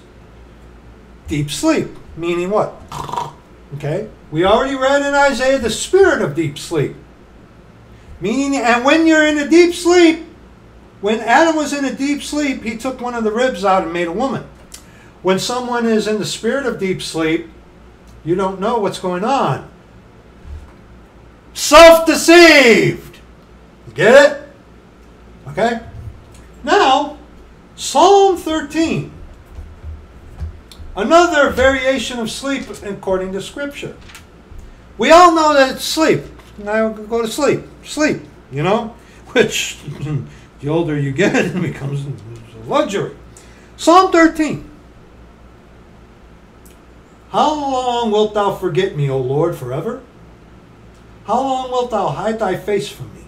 deep sleep, meaning what? Okay? We already read in Isaiah the spirit of deep sleep. Meaning, and when you're in a deep sleep, When Adam was in a deep sleep, he took one of the ribs out and made a woman. When someone is in the spirit of deep sleep, you don't know what's going on. Self deceived. Get it? Okay? Now, Psalm 13. Another variation of sleep according to Scripture. We all know that it's sleep. Now go to sleep. Sleep, you know? Which, the older you get, it becomes a luxury. Psalm 13. How long wilt thou forget me, O Lord, forever? How long wilt thou hide thy face from me?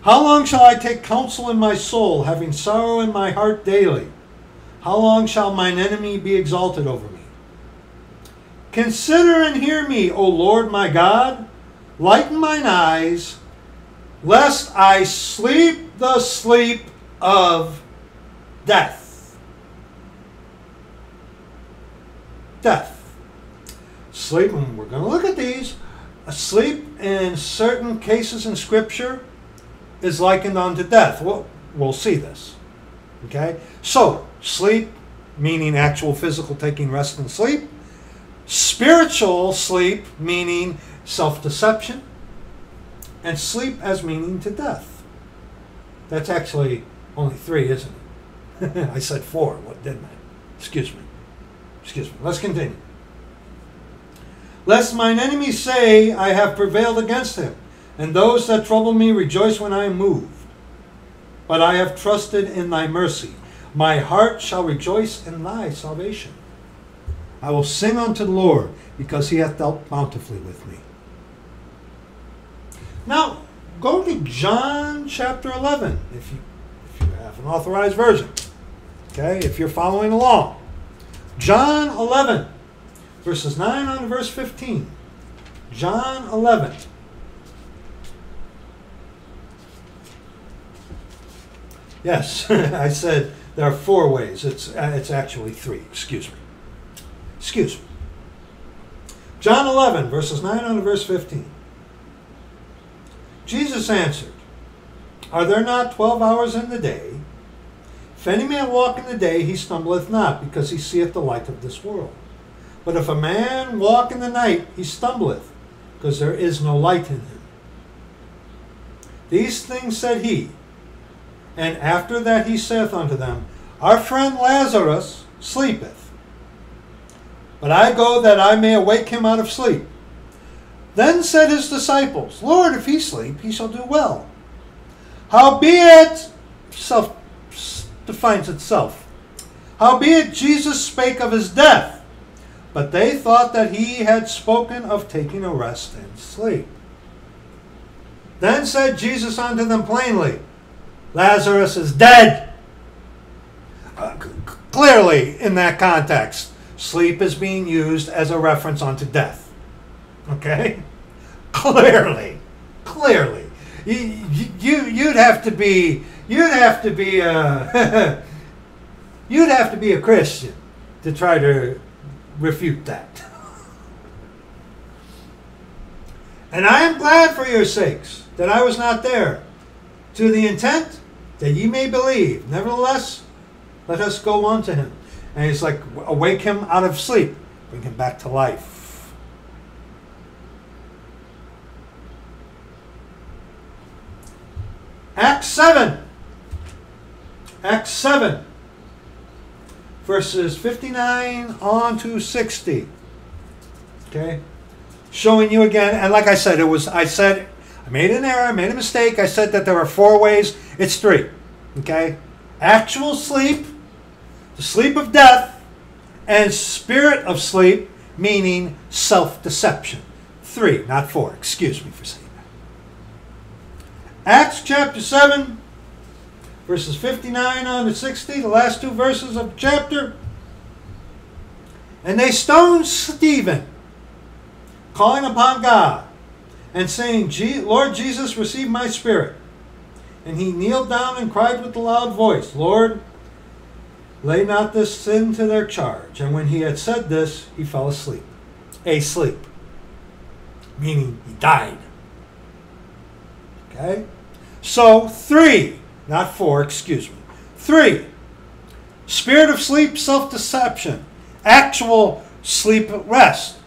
How long shall I take counsel in my soul, having sorrow in my heart daily? How long shall mine enemy be exalted over me? Consider and hear me, O Lord my God. Lighten mine eyes, lest I sleep the sleep of death. Death. Sleep, and we're going to look at these. Sleep in certain cases in Scripture is likened unto death. We'll, we'll see this. Okay? So, sleep, meaning actual physical taking rest and sleep. Spiritual sleep, meaning self deception. And sleep as meaning to death. That's actually only three, isn't it? I said four, what didn't I? Excuse me. Excuse me. Let's continue. Lest mine enemies say, I have prevailed against him, and those that trouble me rejoice when I am moved. But I have trusted in thy mercy. My heart shall rejoice in thy salvation. I will sing unto the Lord, because he hath dealt bountifully with me. Now, go to John chapter 11, if you, if you have an authorized version. Okay, if you're following along. John 11, verses 9 on verse 15. John 11. Yes, I said there are four ways. It's, uh, it's actually three. Excuse me. Excuse me. John 11, verses 9 on to verse 15. Jesus answered, Are there not twelve hours in the day? If any man walk in the day, he stumbleth not, because he seeth the light of this world. But if a man walk in the night, he stumbleth, because there is no light in him. These things said he, and after that he saith unto them, Our friend Lazarus sleepeth, but I go that I may awake him out of sleep. Then said his disciples, Lord, if he sleep, he shall do well. Howbeit, self defines itself. Howbeit Jesus spake of his death, but they thought that he had spoken of taking a rest and sleep. Then said Jesus unto them plainly, Lazarus is dead. Uh, clearly, in that context, sleep is being used as a reference onto death. Okay? Clearly. Clearly. You, you, you'd have to be, you'd have to be uh, a, you'd have to be a Christian to try to refute that. And I am glad for your sakes that I was not there, to the intent that ye may believe. Nevertheless, let us go on to him. And he's like, awake him out of sleep, bring him back to life. Acts 7. Acts 7. Verses 59 on to 60. Okay? Showing you again, and like I said, it was, I said, I made an error, I made a mistake. I said that there were four ways. It's three. Okay? Actual sleep, the sleep of death, and spirit of sleep, meaning self deception. Three, not four. Excuse me for saying that. Acts chapter 7, verses 59 on to 60, the last two verses of the chapter. And they stoned Stephen, calling upon God, and saying, Lord Jesus, receive my spirit. And he kneeled down and cried with a loud voice, Lord, lay not this sin to their charge. And when he had said this, he fell asleep. Asleep. Meaning he died. Okay? So, three not four, excuse me. Three, spirit of sleep, self deception, actual sleep rest.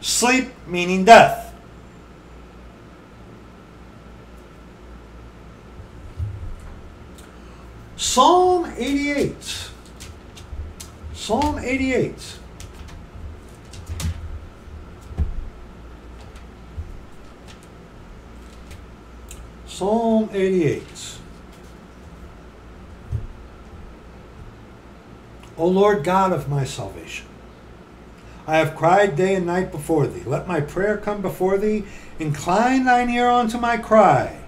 Sleep meaning death. Psalm 88. Psalm 88. Psalm 88. O Lord God of my salvation, I have cried day and night before thee. Let my prayer come before thee. Incline thine ear unto my cry.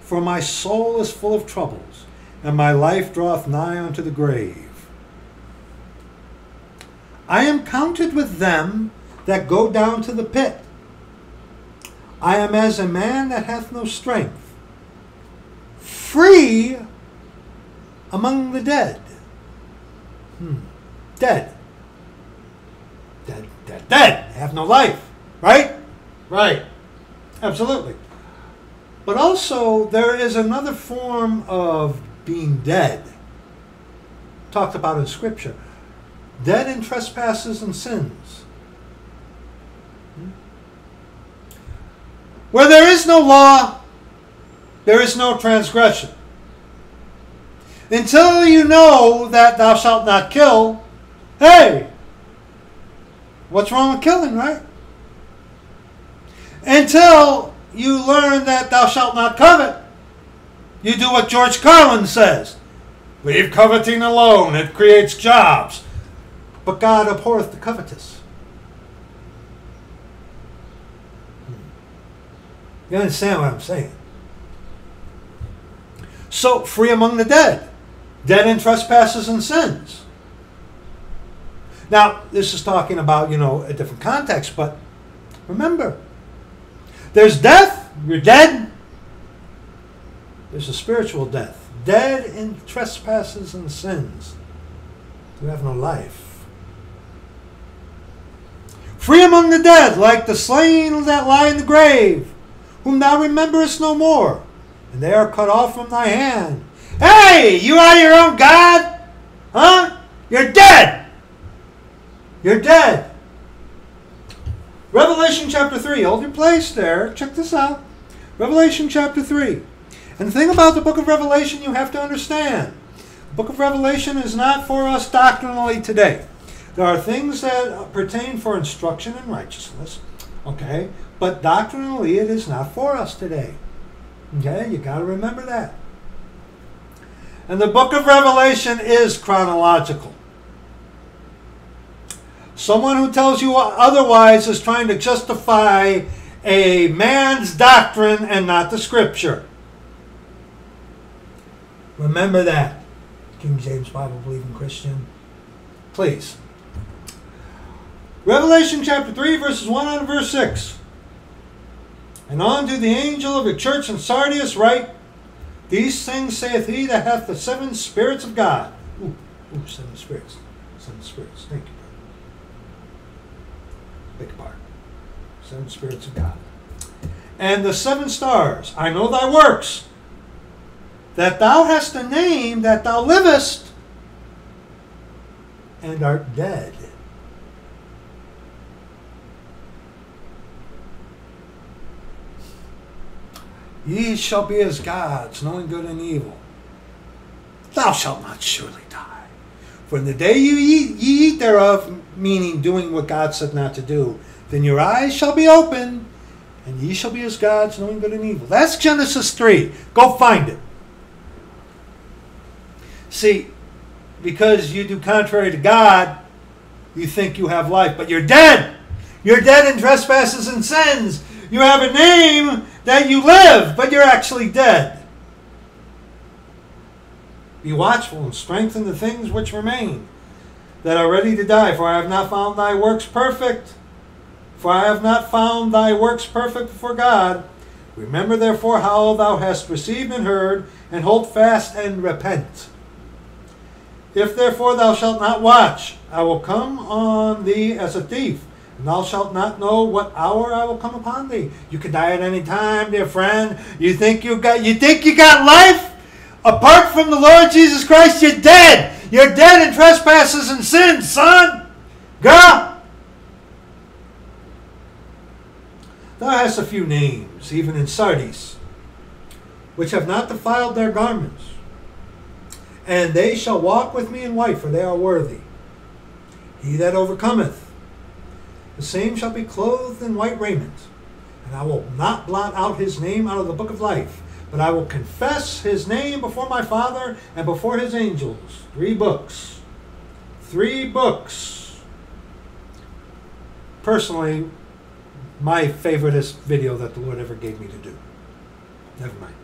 For my soul is full of troubles, and my life draweth nigh unto the grave. I am counted with them that go down to the pit. I am as a man that hath no strength, free among the dead. Hmm. Dead. Dead, dead, dead. Have no life. Right? Right. Absolutely. But also, there is another form of being dead, talked about in Scripture. Dead in trespasses and sins. Where there is no law, there is no transgression. Until you know that thou shalt not kill, hey, what's wrong with killing, right? Until you learn that thou shalt not covet, you do what George Carlin says. Leave coveting alone, it creates jobs. But God abhorreth the covetous. Hmm. You understand what I'm saying? So, free among the dead, dead in trespasses and sins. Now, this is talking about, you know, a different context, but remember, there's death, you're dead. There's a spiritual death, dead in trespasses and sins. You have no life. Free among the dead, like the slain that lie in the grave whom thou rememberest no more, and they are cut off from thy hand. Hey, you are your own God? Huh? You're dead. You're dead. Revelation chapter 3. Hold your place there. Check this out. Revelation chapter 3. And the thing about the book of Revelation you have to understand. The book of Revelation is not for us doctrinally today. There are things that pertain for instruction in righteousness. Okay? But doctrinally, it is not for us today. Okay, you got to remember that. And the book of Revelation is chronological. Someone who tells you otherwise is trying to justify a man's doctrine and not the scripture. Remember that, King James Bible believing Christian. Please. Revelation chapter 3, verses 1 and verse 6. And unto the angel of the church in Sardis write, These things saith he that hath the seven spirits of God. Ooh, ooh, seven spirits. Seven spirits. Thank you, brother. Your pardon. Seven spirits of God. And the seven stars. I know thy works, that thou hast a name, that thou livest, and art dead. Ye shall be as gods, knowing good and evil. Thou shalt not surely die. For in the day you eat, ye eat thereof, meaning doing what God said not to do, then your eyes shall be open, and ye shall be as gods, knowing good and evil. That's Genesis 3. Go find it. See, because you do contrary to God, you think you have life, but you're dead. You're dead in trespasses and sins. You have a name that you live, but you're actually dead. Be watchful and strengthen the things which remain that are ready to die, for I have not found thy works perfect. For I have not found thy works perfect before God. Remember therefore how thou hast received and heard, and hold fast and repent. If therefore thou shalt not watch, I will come on thee as a thief thou shalt not know what hour I will come upon thee. You can die at any time, dear friend. You think you got you think you got life? Apart from the Lord Jesus Christ, you're dead. You're dead in trespasses and sins, son. Girl. Thou hast a few names, even in Sardis, which have not defiled their garments. And they shall walk with me in white, for they are worthy. He that overcometh, the same shall be clothed in white raiment. And I will not blot out his name out of the book of life, but I will confess his name before my Father and before his angels. Three books. Three books. Personally, my favoriteest video that the Lord ever gave me to do. Never mind.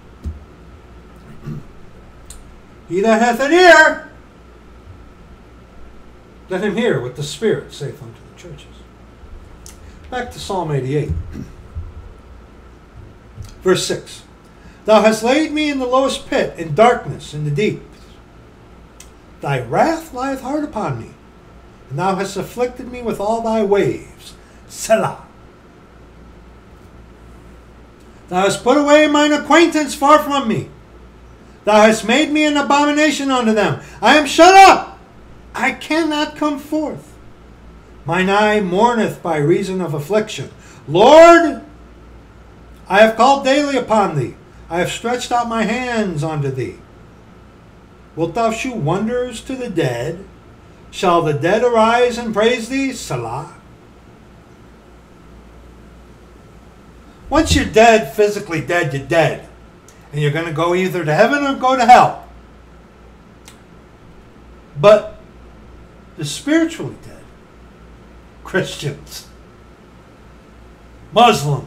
he that hath an ear, let him hear what the Spirit saith unto the churches. Back to Psalm 88. Verse 6 Thou hast laid me in the lowest pit, in darkness, in the deep. Thy wrath lieth hard upon me, and thou hast afflicted me with all thy waves. Selah. Thou hast put away mine acquaintance far from me. Thou hast made me an abomination unto them. I am shut up. I cannot come forth. Mine eye mourneth by reason of affliction. Lord, I have called daily upon thee. I have stretched out my hands unto thee. Wilt thou shew wonders to the dead? Shall the dead arise and praise thee? Selah. Once you're dead, physically dead, you're dead. And you're going to go either to heaven or go to hell. But the spiritually dead, Christians, Muslims,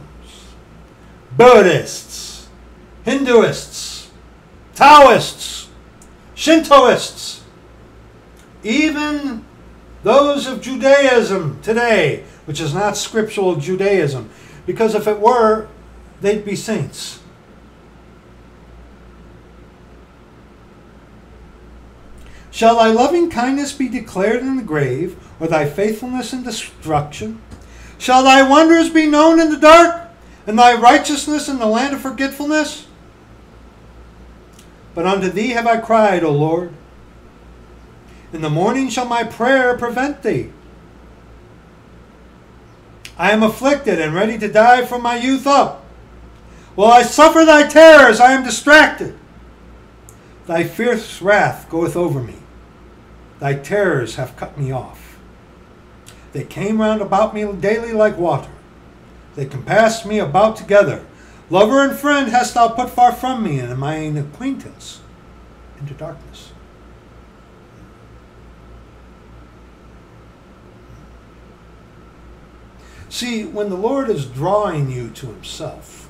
Buddhists, Hinduists, Taoists, Shintoists, even those of Judaism today, which is not scriptural Judaism, because if it were, they'd be saints. Shall thy loving kindness be declared in the grave, or thy faithfulness in destruction? Shall thy wonders be known in the dark, and thy righteousness in the land of forgetfulness? But unto thee have I cried, O Lord. In the morning shall my prayer prevent thee. I am afflicted and ready to die from my youth up. While I suffer thy terrors, I am distracted. Thy fierce wrath goeth over me. Thy terrors have cut me off. They came round about me daily like water. They compassed me about together. Lover and friend hast thou put far from me, and mine acquaintance into darkness. See, when the Lord is drawing you to Himself,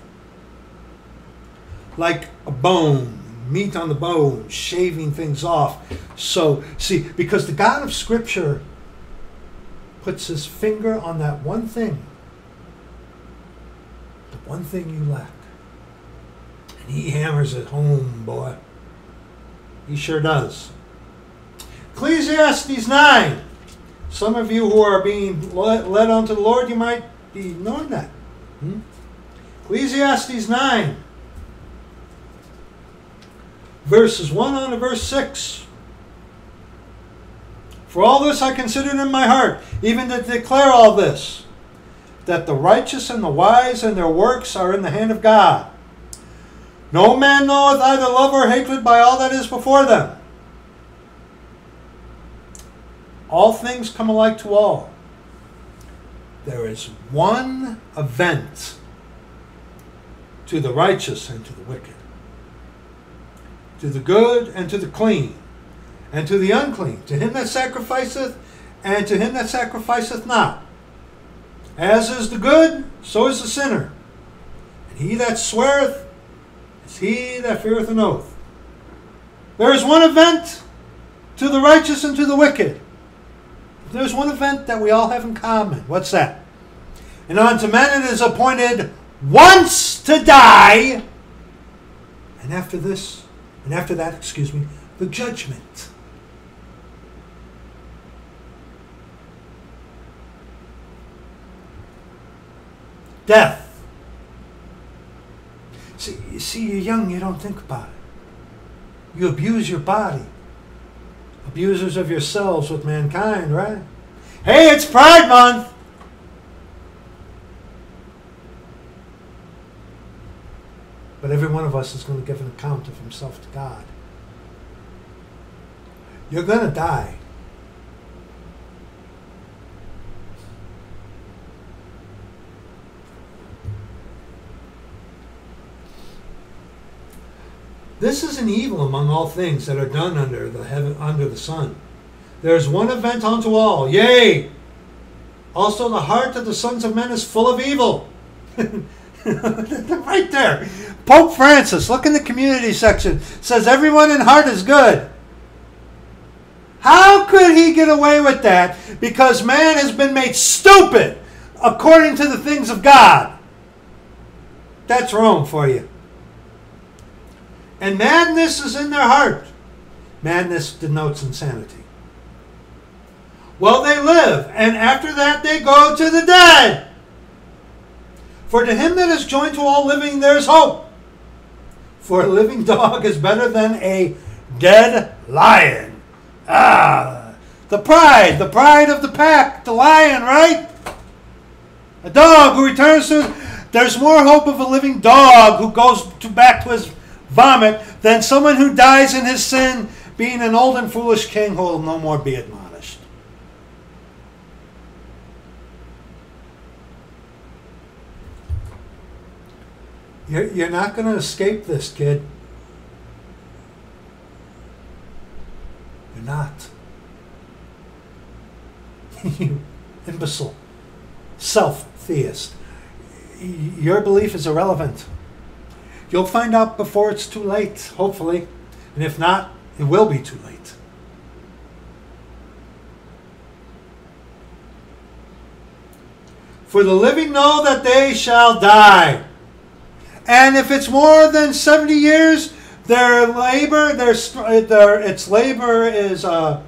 like a bone, meat on the bone, shaving things off. So, see, because the God of Scripture puts His finger on that one thing, the one thing you lack. And He hammers it home, boy. He sure does. Ecclesiastes 9. Some of you who are being led, unto the Lord, you might be knowing that. Hmm? Ecclesiastes 9, verses 1 on to verse 6. For all this I considered in my heart, even to declare all this, that the righteous and the wise and their works are in the hand of God. No man knoweth either love or hatred by all that is before them. All things come alike to all. There is one event to the righteous and to the wicked, to the good and to the clean, and to the unclean, to him that sacrificeth and to him that sacrificeth not. As is the good, so is the sinner. And he that sweareth is he that feareth an oath. There is one event to the righteous and to the wicked. There's one event that we all have in common. What's that? And unto men it is appointed once to die, and after this, and after that, excuse me, the judgment. Death. See, you see, you're young, you don't think about it. You abuse your body. Abusers of yourselves with mankind, right? Hey, it's Pride Month! But every one of us is going to give an account of himself to God. You're going to die. This is an evil among all things that are done under the heaven under the sun. There is one event unto all, yea. Also the heart of the sons of men is full of evil. right there. Pope Francis, look in the community section, says everyone in heart is good. How could he get away with that? Because man has been made stupid according to the things of God. That's Rome for you. And madness is in their heart. Madness denotes insanity. Well, they live, and after that they go to the dead. For to him that is joined to all living, there is hope. For a living dog is better than a dead lion. Ah, the pride, the pride of the pack, the lion, right? A dog who returns to. There's more hope of a living dog who goes to back to his vomit than someone who dies in his sin, being an old and foolish king who will no more be admonished. You're, you're not going to escape this, kid. You're not. you imbecile, self theist. Your belief is irrelevant. You'll find out before it's too late, hopefully. And if not, it will be too late. For the living know that they shall die. And if it's more than 70 years, their labor, their, their its labor is uh,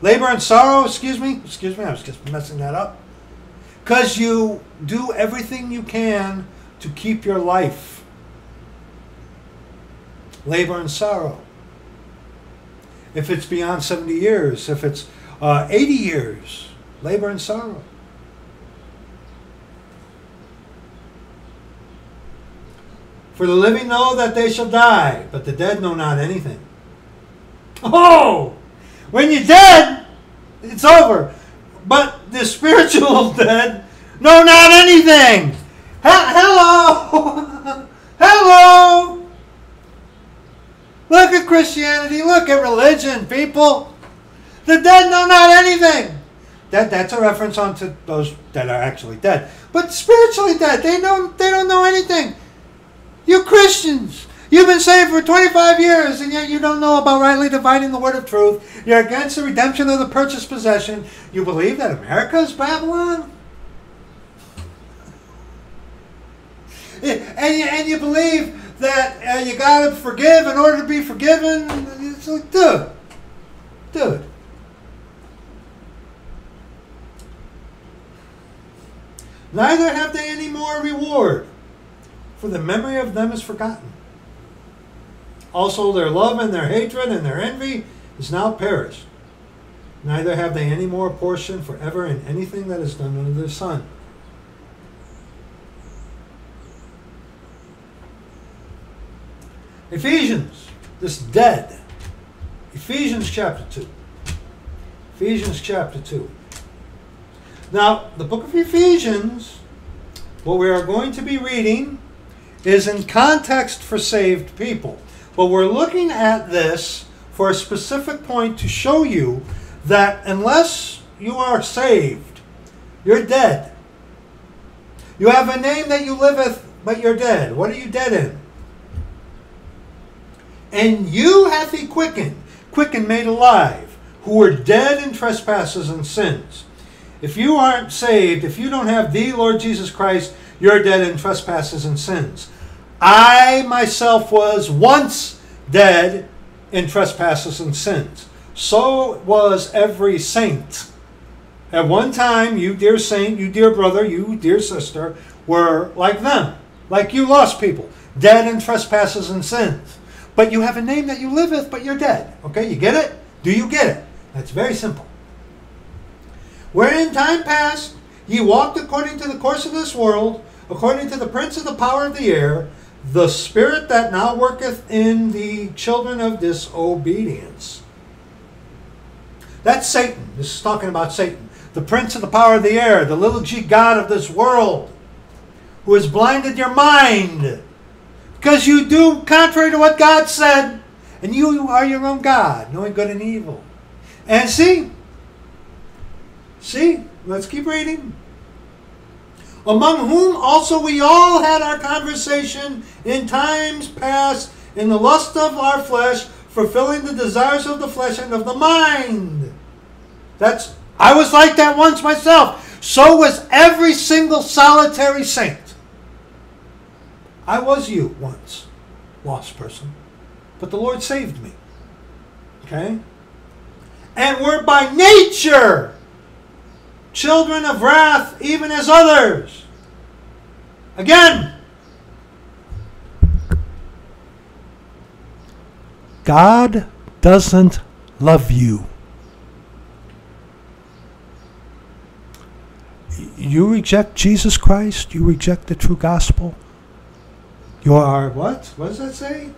labor and sorrow, excuse me. Excuse me, I was just messing that up. Because you do everything you can to keep your life labor and sorrow. If it's beyond 70 years, if it's uh, 80 years, labor and sorrow. For the living know that they shall die, but the dead know not anything. Oh! When you're dead, it's over. But the spiritual dead know not anything. He- hello! hello! Look at Christianity. Look at religion, people. The dead know not anything. That, that's a reference onto those that are actually dead. But spiritually dead, they don't, they don't know anything. You Christians, you've been saved for 25 years, and yet you don't know about rightly dividing the word of truth. You're against the redemption of the purchased possession. You believe that America is Babylon? And you, and you believe that uh, you got to forgive in order to be forgiven. It's like, dude, dude. Neither have they any more reward, for the memory of them is forgotten. Also, their love and their hatred and their envy is now perished. Neither have they any more portion forever in anything that is done under the sun. Ephesians, this dead. Ephesians chapter 2. Ephesians chapter 2. Now, the book of Ephesians, what we are going to be reading, is in context for saved people. But we're looking at this for a specific point to show you that unless you are saved, you're dead. You have a name that you liveth, but you're dead. What are you dead in? And you hath he quickened, quickened, made alive, who were dead in trespasses and sins. If you aren't saved, if you don't have the Lord Jesus Christ, you're dead in trespasses and sins. I myself was once dead in trespasses and sins. So was every saint. At one time, you dear saint, you dear brother, you dear sister, were like them, like you lost people, dead in trespasses and sins. but you have a name that you liveth, but you're dead. Okay, you get it? Do you get it? That's very simple. Where in time past ye walked according to the course of this world, according to the prince of the power of the air, the spirit that now worketh in the children of disobedience. That's Satan. This is talking about Satan, the prince of the power of the air, the little g god of this world, who has blinded your mind because you do contrary to what God said, and you are your own God, knowing good and evil. And see, see, let's keep reading among whom also we all had our conversation in times past in the lust of our flesh, fulfilling the desires of the flesh and of the mind. That's I was like that once myself. So was every single solitary saint. I was you once, lost person, but the Lord saved me. Okay? And we're by nature children of wrath, even as others. Again, God doesn't love you. You reject Jesus Christ, you reject the true gospel. You are what? What does that say?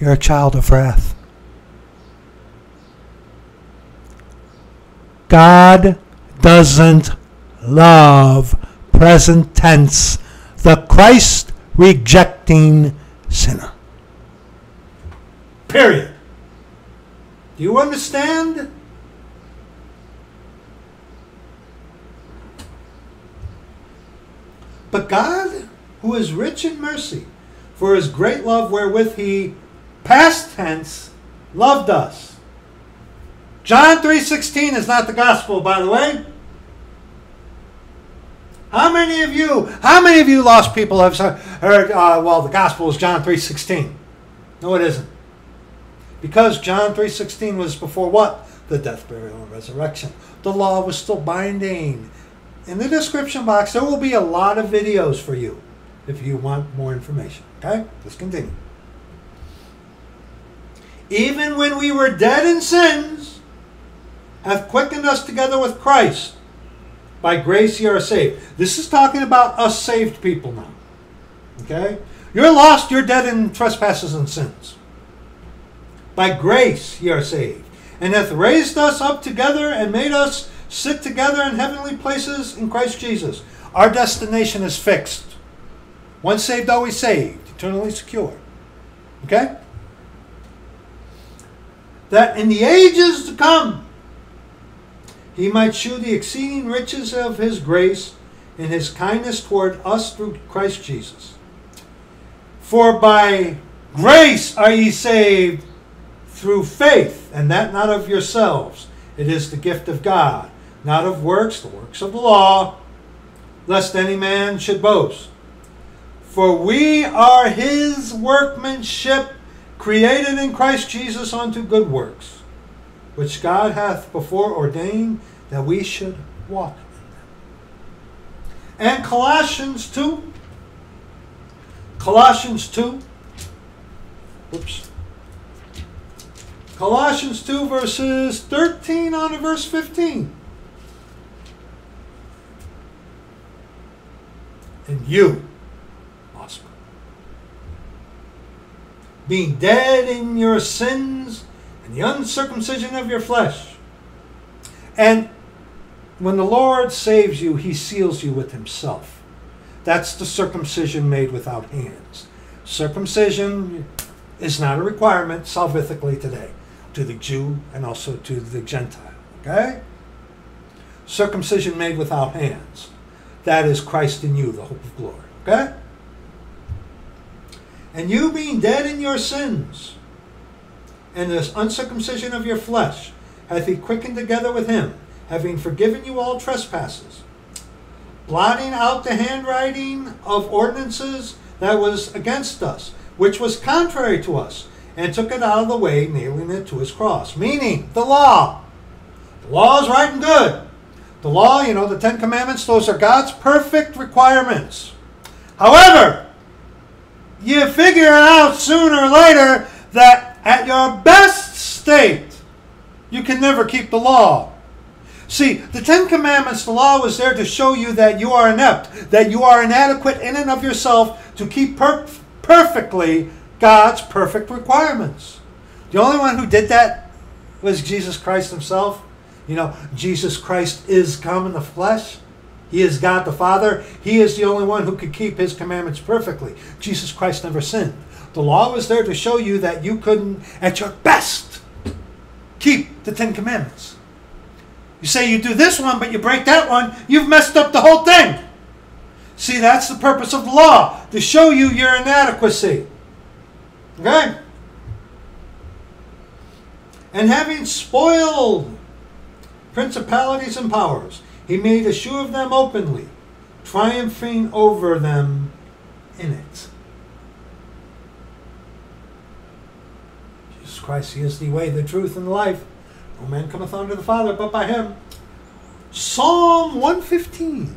You're a child of wrath. God doesn't love present tense the Christ rejecting sinner. Period. Do you understand? But God, who is rich in mercy, for his great love wherewith he, past tense, loved us John 3.16 is not the gospel, by the way. How many of you, how many of you lost people have heard, uh, well, the gospel is John 3.16? No, it isn't. Because John 3.16 was before what? The death, burial, and resurrection. The law was still binding. In the description box, there will be a lot of videos for you if you want more information. Okay? Let's continue. Even when we were dead in sins, hath quickened us together with Christ. By grace ye are saved. This is talking about us saved people now. Okay? You're lost, you're dead in trespasses and sins. By grace ye are saved. And hath raised us up together and made us sit together in heavenly places in Christ Jesus. Our destination is fixed. Once saved, always saved. Eternally secure. Okay? That in the ages to come, he might shew the exceeding riches of his grace in his kindness toward us through Christ Jesus. For by grace are ye saved through faith, and that not of yourselves. It is the gift of God, not of works, the works of the law, lest any man should boast. For we are his workmanship, created in Christ Jesus unto good works which God hath before ordained that we should walk in them. And Colossians 2, Colossians 2, oops, Colossians 2 verses 13 on to verse 15. And you, Oscar, being dead in your sins the uncircumcision of your flesh. And when the Lord saves you, he seals you with himself. That's the circumcision made without hands. Circumcision is not a requirement salvifically today to the Jew and also to the Gentile. Okay? Circumcision made without hands. That is Christ in you, the hope of glory. Okay? And you being dead in your sins and this uncircumcision of your flesh hath he quickened together with him, having forgiven you all trespasses, blotting out the handwriting of ordinances that was against us, which was contrary to us, and took it out of the way, nailing it to his cross. Meaning, the law. The law is right and good. The law, you know, the Ten Commandments, those are God's perfect requirements. However, you figure out sooner or later that at your best state, you can never keep the law. See, the Ten Commandments, the law was there to show you that you are inept, that you are inadequate in and of yourself to keep per- perfectly God's perfect requirements. The only one who did that was Jesus Christ himself. You know, Jesus Christ is come in the flesh. He is God the Father. He is the only one who could keep his commandments perfectly. Jesus Christ never sinned. The law was there to show you that you couldn't, at your best, keep the Ten Commandments. You say you do this one, but you break that one, you've messed up the whole thing. See, that's the purpose of the law, to show you your inadequacy. Okay? And having spoiled principalities and powers, he made a show of them openly, triumphing over them in it. Jesus Christ, He is the way, the truth, and the life. No man cometh unto the Father but by him. Psalm 115.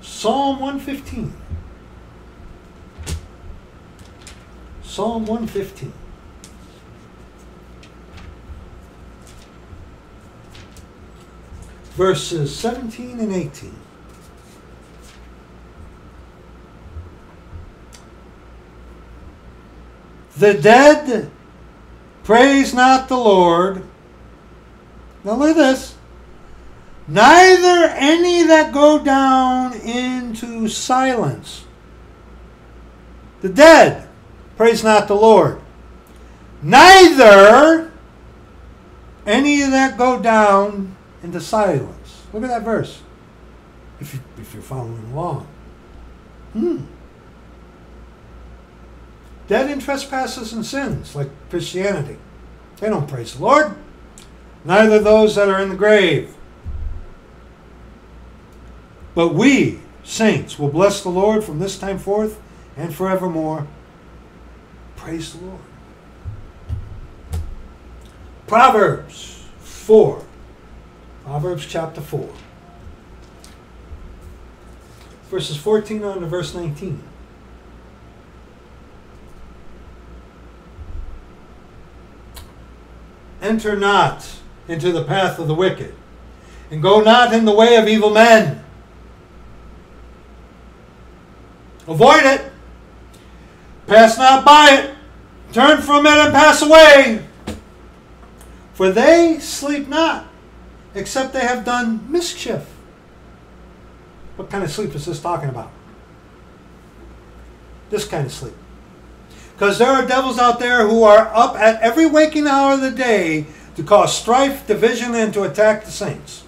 Psalm 115. Psalm 115. Verses 17 and 18. The dead praise not the Lord. Now look at this. Neither any that go down into silence. The dead praise not the Lord. Neither any of that go down into silence. Look at that verse. If, you, if you're following along. Hmm. Dead in trespasses and sins, like Christianity. They don't praise the Lord. Neither those that are in the grave. But we, saints, will bless the Lord from this time forth and forevermore. Praise the Lord. Proverbs 4. Proverbs chapter 4. Verses 14 on to verse 19. Enter not into the path of the wicked, and go not in the way of evil men. Avoid it. Pass not by it. Turn from it and pass away. For they sleep not, except they have done mischief. What kind of sleep is this talking about? This kind of sleep. Because there are devils out there who are up at every waking hour of the day to cause strife, division, and to attack the saints.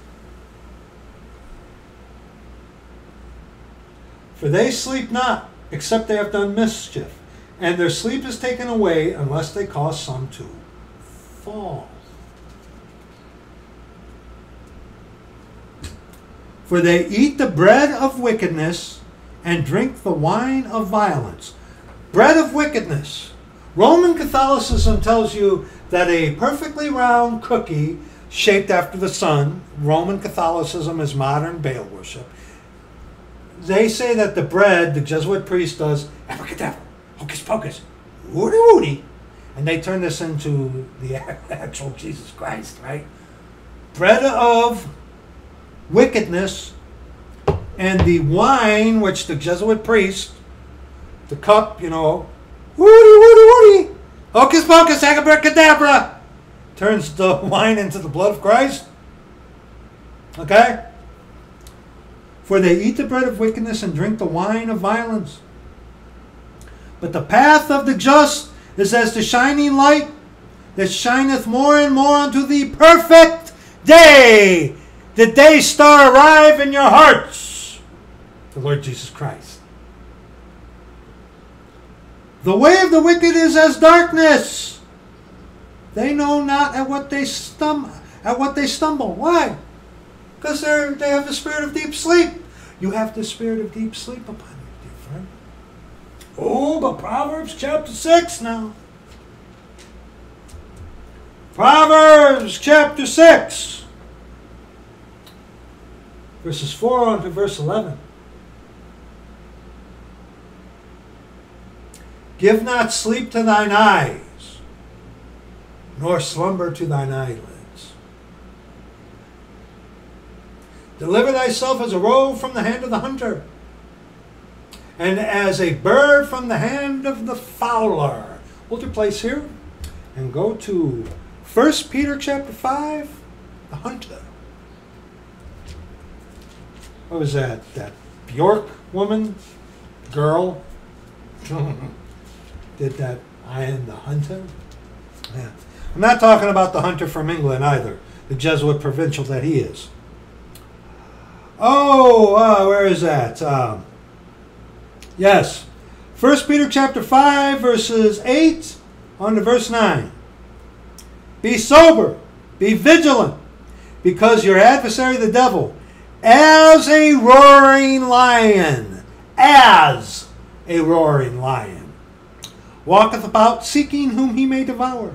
For they sleep not, except they have done mischief, and their sleep is taken away unless they cause some to fall. For they eat the bread of wickedness and drink the wine of violence bread of wickedness. Roman Catholicism tells you that a perfectly round cookie shaped after the sun, Roman Catholicism is modern Baal worship. They say that the bread, the Jesuit priest does, abracadabra, hocus pocus, woody woody, and they turn this into the actual Jesus Christ, right? Bread of wickedness, and the wine which the Jesuit priest the cup, you know, woody, woody, woody, hocus pocus, abracadabra, turns the wine into the blood of Christ. Okay? For they eat the bread of wickedness and drink the wine of violence. But the path of the just is as the shining light that shineth more and more unto the perfect day. The day star arrive in your hearts. The Lord Jesus Christ. The way of the wicked is as darkness. They know not at what they stum at what they stumble. Why? Because they they have the spirit of deep sleep. You have the spirit of deep sleep upon you, dear friend. Oh, but Proverbs chapter 6 now. Proverbs chapter 6. Verses 4 on to verse 11. Give not sleep to thine eyes, nor slumber to thine eyelids. Deliver thyself as a roe from the hand of the hunter, and as a bird from the hand of the fowler. Hold your place here and go to 1 Peter chapter 5, the hunter. What was that? That Bjork woman? Girl? did that I am the hunter. Yeah. I'm not talking about the hunter from England either, the Jesuit provincial that he is. Oh, uh, where is that? Um, yes. 1 Peter chapter 5, verses 8 on to verse 9. Be sober, be vigilant, because your adversary the devil, as a roaring lion, as a roaring lion walketh about seeking whom he may devour,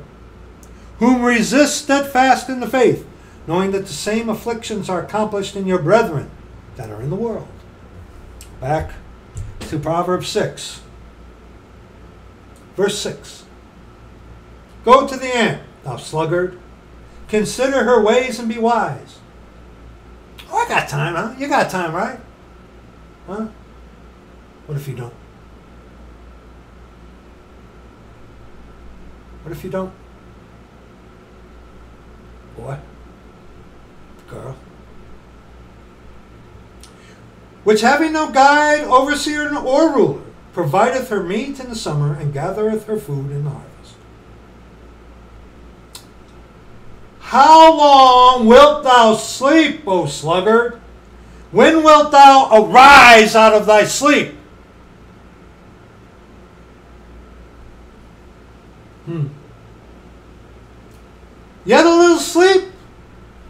whom resist steadfast in the faith, knowing that the same afflictions are accomplished in your brethren that are in the world. Back to Proverbs 6, verse 6. Go to the ant, thou sluggard, consider her ways and be wise. Oh, I got time, huh? You got time, right? Huh? What if you don't? What if you don't? Boy? Girl? Which having no guide, overseer, or ruler, provideth her meat in the summer, and gathereth her food in the harvest. How long wilt thou sleep, O sluggard? When wilt thou arise out of thy sleep? Hmm. Yet a little sleep,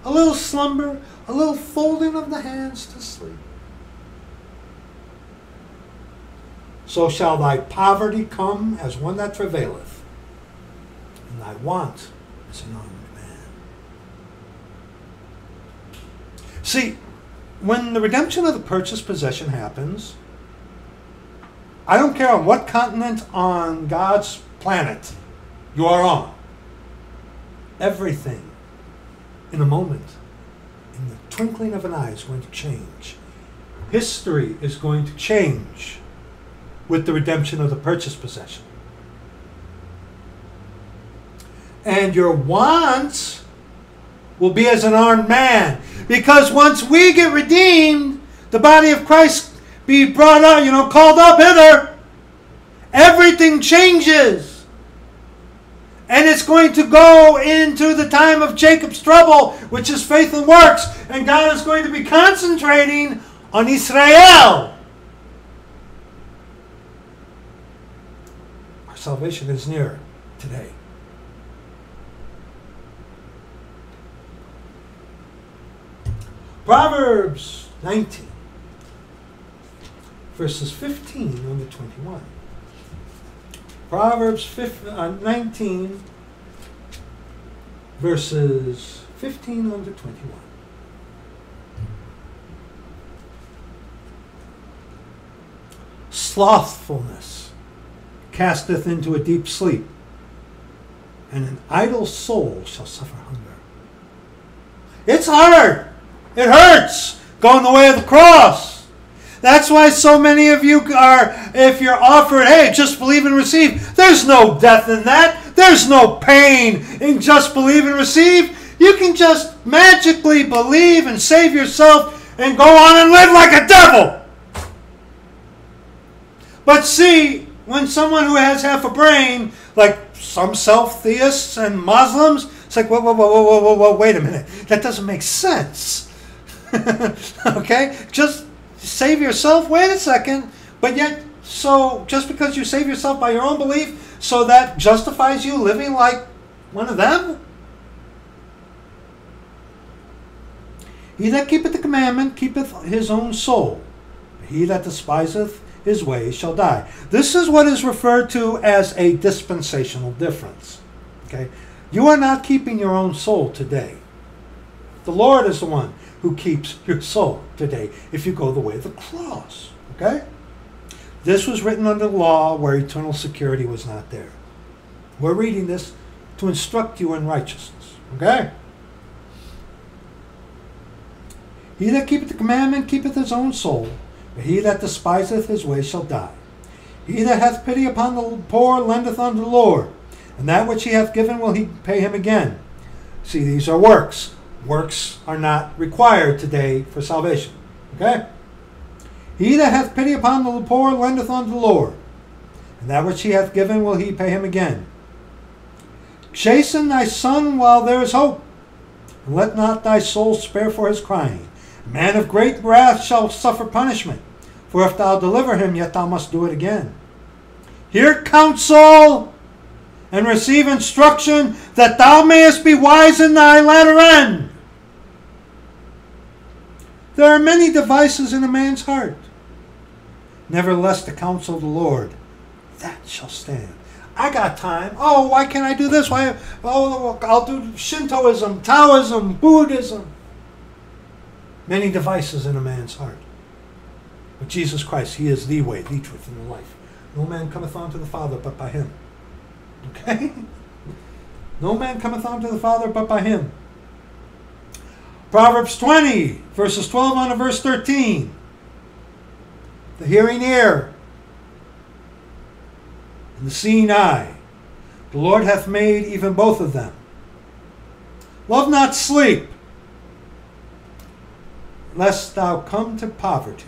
a little slumber, a little folding of the hands to sleep. So shall thy poverty come as one that travaileth, and thy want as an armed man. See, when the redemption of the purchased possession happens, I don't care on what continent on God's planet you are on everything in a moment, in the twinkling of an eye, is going to change. History is going to change with the redemption of the purchased possession. And your wants will be as an armed man. Because once we get redeemed, the body of Christ be brought up, you know, called up hither, everything changes. And it's going to go into the time of Jacob's trouble, which is faith and works. And God is going to be concentrating on Israel. Our salvation is near today. Proverbs 19, verses 15 on the 21. Proverbs 15, uh, 19, verses 15 on to 21. Slothfulness casteth into a deep sleep, and an idle soul shall suffer hunger. It's hard. It hurts going the way of the cross. That's why so many of you are, if you're offered, hey, just believe and receive, there's no death in that. There's no pain in just believe and receive. You can just magically believe and save yourself and go on and live like a devil. But see, when someone who has half a brain, like some self theists and Muslims, it's like, whoa, whoa, whoa, whoa, whoa, whoa, wait a minute. That doesn't make sense. okay? Just save yourself? Wait a second. But yet, so just because you save yourself by your own belief, so that justifies you living like one of them? He that keepeth the commandment keepeth his own soul. He that despiseth his ways shall die. This is what is referred to as a dispensational difference. Okay? You are not keeping your own soul today. The Lord is the one who keeps your soul today if you go the way of the cross. Okay? This was written under law where eternal security was not there. We're reading this to instruct you in righteousness. Okay? He that keepeth the commandment keepeth his own soul, but he that despiseth his way shall die. He that hath pity upon the poor lendeth unto the Lord, and that which he hath given will he pay him again. See, these are works. Works are not required today for salvation. Okay? He that hath pity upon the poor lendeth unto the Lord, and that which he hath given will he pay him again. Chasten thy son while there is hope, and let not thy soul spare for his crying. A man of great wrath shall suffer punishment, for if thou deliver him, yet thou must do it again. Hear counsel and receive instruction, that thou mayest be wise in thy latter end. There are many devices in a man's heart. Nevertheless, the counsel of the Lord, that shall stand. I got time. Oh, why can't I do this? Why? Oh, I'll do Shintoism, Taoism, Buddhism. Many devices in a man's heart. But Jesus Christ, He is the way, the truth, and the life. No man cometh unto the Father but by Him. Okay? No man cometh unto the Father but by Him. Proverbs 20, verses 12 on to verse 13. The hearing ear and the seeing eye. The Lord hath made even both of them. Love not sleep, lest thou come to poverty.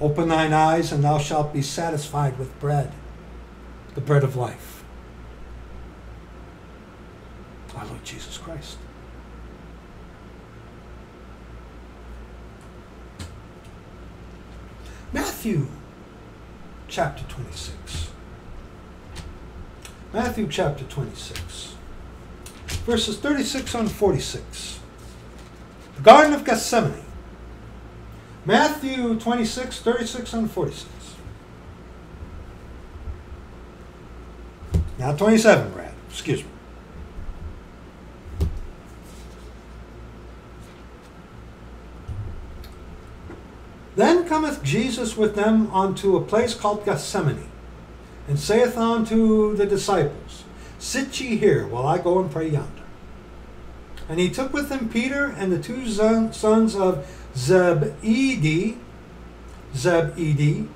Open thine eyes, and thou shalt be satisfied with bread, the bread of life. Our Lord Jesus Christ. Matthew chapter 26. Matthew chapter 26, verses 36 on 46. The Garden of Gethsemane. Matthew 26, 36 on 46. Now 27, Brad. Excuse me. Then cometh Jesus with them unto a place called Gethsemane and saith unto the disciples, Sit ye here while I go and pray yonder. And he took with him Peter and the two sons of Zebedee, Zebedee,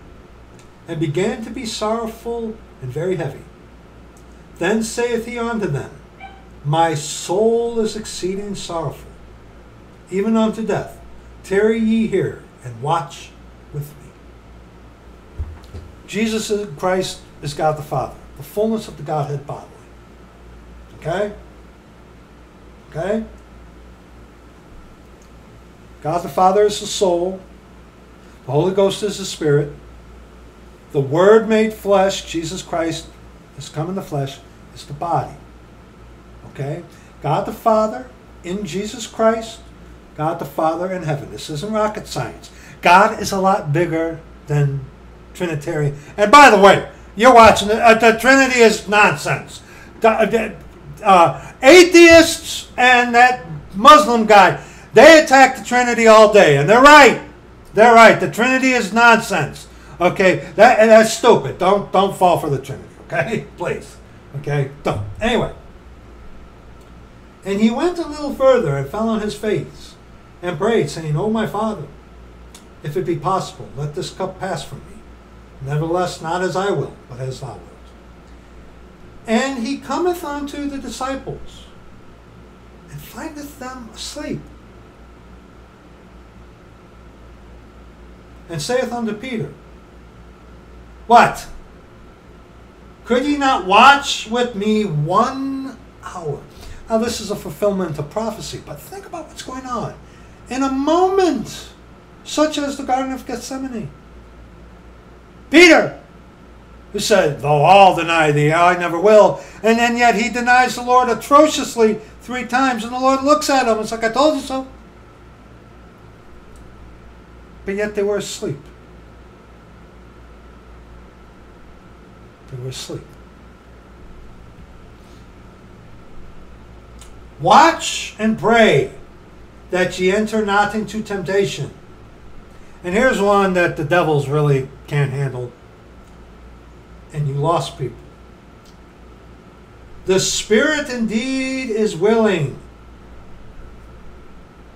and began to be sorrowful and very heavy. Then saith he unto them, My soul is exceeding sorrowful, even unto death. Tarry ye here and watch with me. Jesus Christ is God the Father, the fullness of the Godhead bodily. Okay? Okay? God the Father is the soul, the Holy Ghost is the Spirit, the Word made flesh, Jesus Christ, has come in the flesh, is the body. Okay? God the Father in Jesus Christ, God the Father in heaven. This isn't rocket science. God is a lot bigger than Trinitarian. And by the way, you're watching it. Uh, the Trinity is nonsense. Uh, uh, atheists and that Muslim guy, they attack the Trinity all day, and they're right. They're right. The Trinity is nonsense. Okay, that that's stupid. Don't don't fall for the Trinity. Okay, please. Okay, don't. Anyway, and he went a little further and fell on his face and prayed, saying, "Oh my Father, if it be possible, let this cup pass from me." Nevertheless, not as I will, but as thou wilt. And he cometh unto the disciples, and findeth them asleep. And saith unto Peter, What? Could ye not watch with me one hour? Now, this is a fulfillment of prophecy, but think about what's going on. In a moment, such as the Garden of Gethsemane, Peter, who said, Though all deny thee, I never will. And then yet he denies the Lord atrociously three times, and the Lord looks at him. It's like, I told you so. But yet they were asleep. They were asleep. Watch and pray that ye enter not into temptation. And here's one that the devils really can't handle and you lost people. The spirit indeed is willing,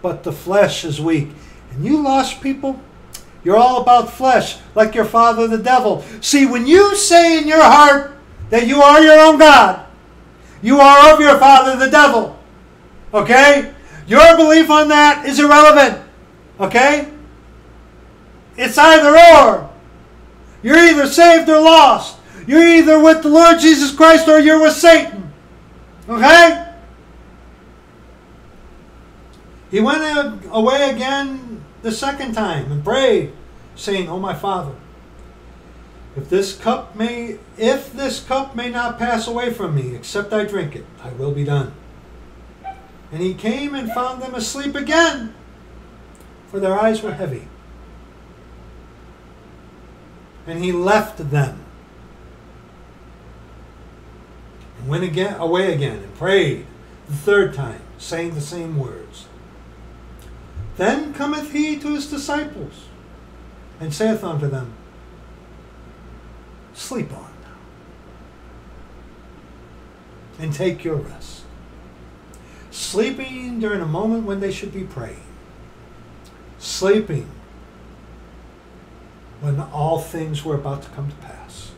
but the flesh is weak. And you lost people, you're all about flesh, like your father the devil. See, when you say in your heart that you are your own God, you are of your father the devil. Okay? Your belief on that is irrelevant. Okay? It's either or. You're either saved or lost. You're either with the Lord Jesus Christ or you're with Satan. Okay? He went away again the second time and prayed, saying, "O my Father, if this cup may if this cup may not pass away from me, except I drink it, I will be done." And he came and found them asleep again, for their eyes were heavy. And he left them and went again away again and prayed the third time, saying the same words. Then cometh he to his disciples, and saith unto them, Sleep on now, and take your rest. Sleeping during a moment when they should be praying. Sleeping when all things were about to come to pass.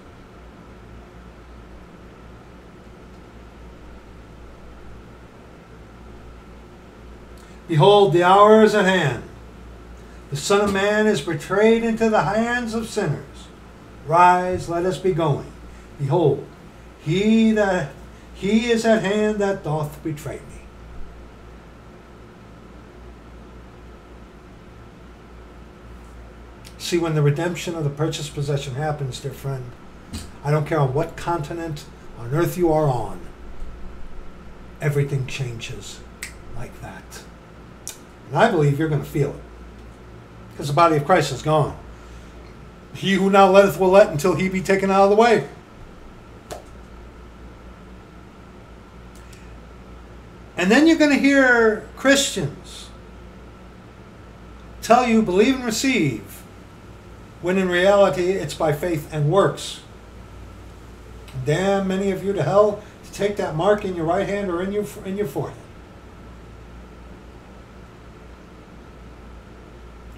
Behold, the hour is at hand. The Son of Man is betrayed into the hands of sinners. Rise, let us be going. Behold, he that he is at hand that doth betray me. See, when the redemption of the purchased possession happens, dear friend, I don't care on what continent on earth you are on, everything changes like that. And I believe you're going to feel it. Because the body of Christ is gone. He who now letteth will let until he be taken out of the way. And then you're going to hear Christians tell you, believe and receive, when in reality it's by faith and works. Damn many of you to hell to take that mark in your right hand or in your, in your forehead.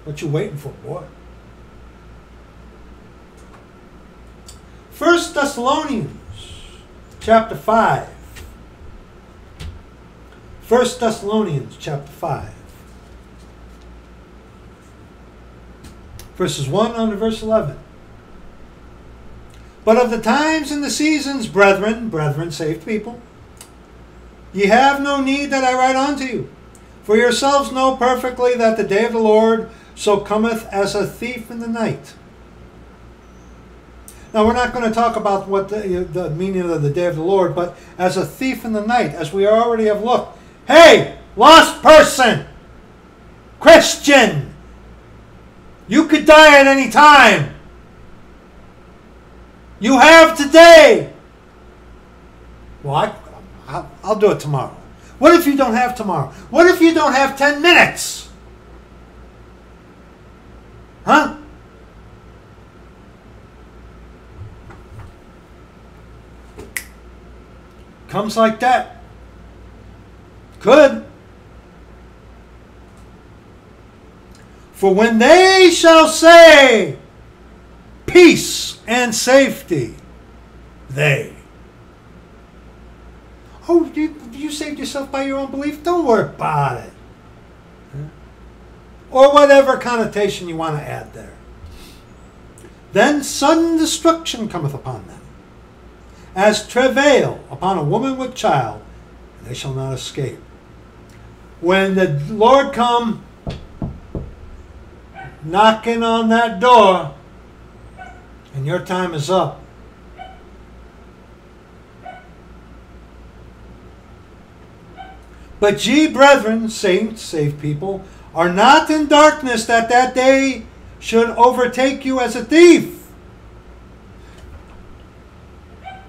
What you waiting for, boy? First Thessalonians chapter 5. First Thessalonians chapter 5. Verses 1 on to verse 11. But of the times and the seasons, brethren, brethren, saved people, ye have no need that I write unto you. For yourselves know perfectly that the day of the Lord so cometh as a thief in the night. Now, we're not going to talk about what the, the, meaning of the day of the Lord, but as a thief in the night, as we already have looked. Hey, lost person, Christian, you could die at any time. You have today. Well, I, I'll, I'll do it tomorrow. What if you don't have tomorrow? What if you don't have 10 minutes? Huh? Comes like that. Could. For when they shall say peace and safety, they. Oh, you, you saved yourself by your own belief? Don't worry about it or whatever connotation you want to add there. Then sudden destruction cometh upon them, as travail upon a woman with child, and they shall not escape. When the Lord come knocking on that door, and your time is up, But ye, brethren, saints, saved people, are not in darkness that that day should overtake you as a thief.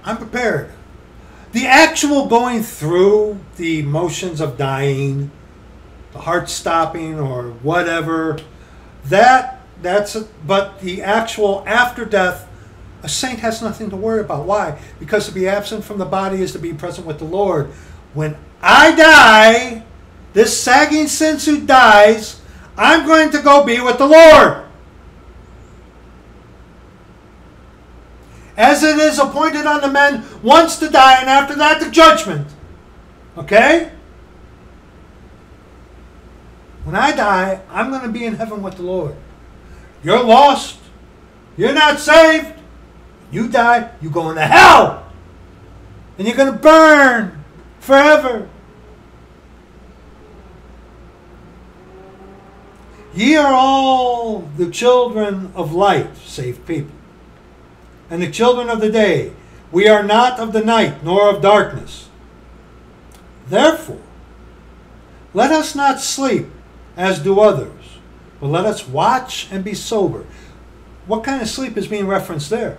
I'm prepared. The actual going through the motions of dying, the heart stopping or whatever, that that's a, but the actual after death A saint has nothing to worry about. Why? Because to be absent from the body is to be present with the Lord. When I die, this sagging sin suit dies, I'm going to go be with the Lord. As it is appointed on the men once to die, and after that the judgment. Okay? When I die, I'm going to be in heaven with the Lord. You're lost. You're not saved. You die, you go into hell. And you're going to burn forever. Ye are all the children of light, saved people, and the children of the day. We are not of the night, nor of darkness. Therefore, let us not sleep as do others, but let us watch and be sober. What kind of sleep is being referenced there?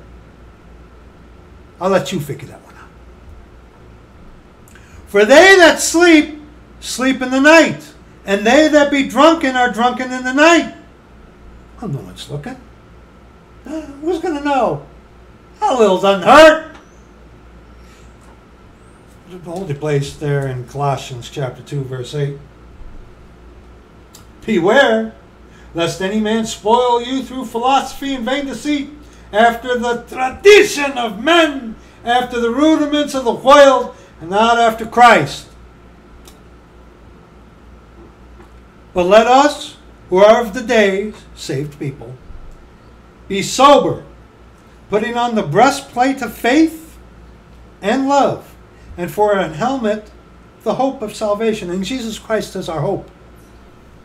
I'll let you figure that one out. For they that sleep, sleep in the night, and they that be drunken are drunken in the night. Well, no one's looking. Uh, who's going to know? Little's unhurt? The holy place there in Colossians chapter 2, verse 8. Beware lest any man spoil you through philosophy and vain deceit, after the tradition of men, after the rudiments of the world, and not after Christ. But let us, who are of the days, saved people, be sober, putting on the breastplate of faith and love, and for an helmet, the hope of salvation. And Jesus Christ is our hope.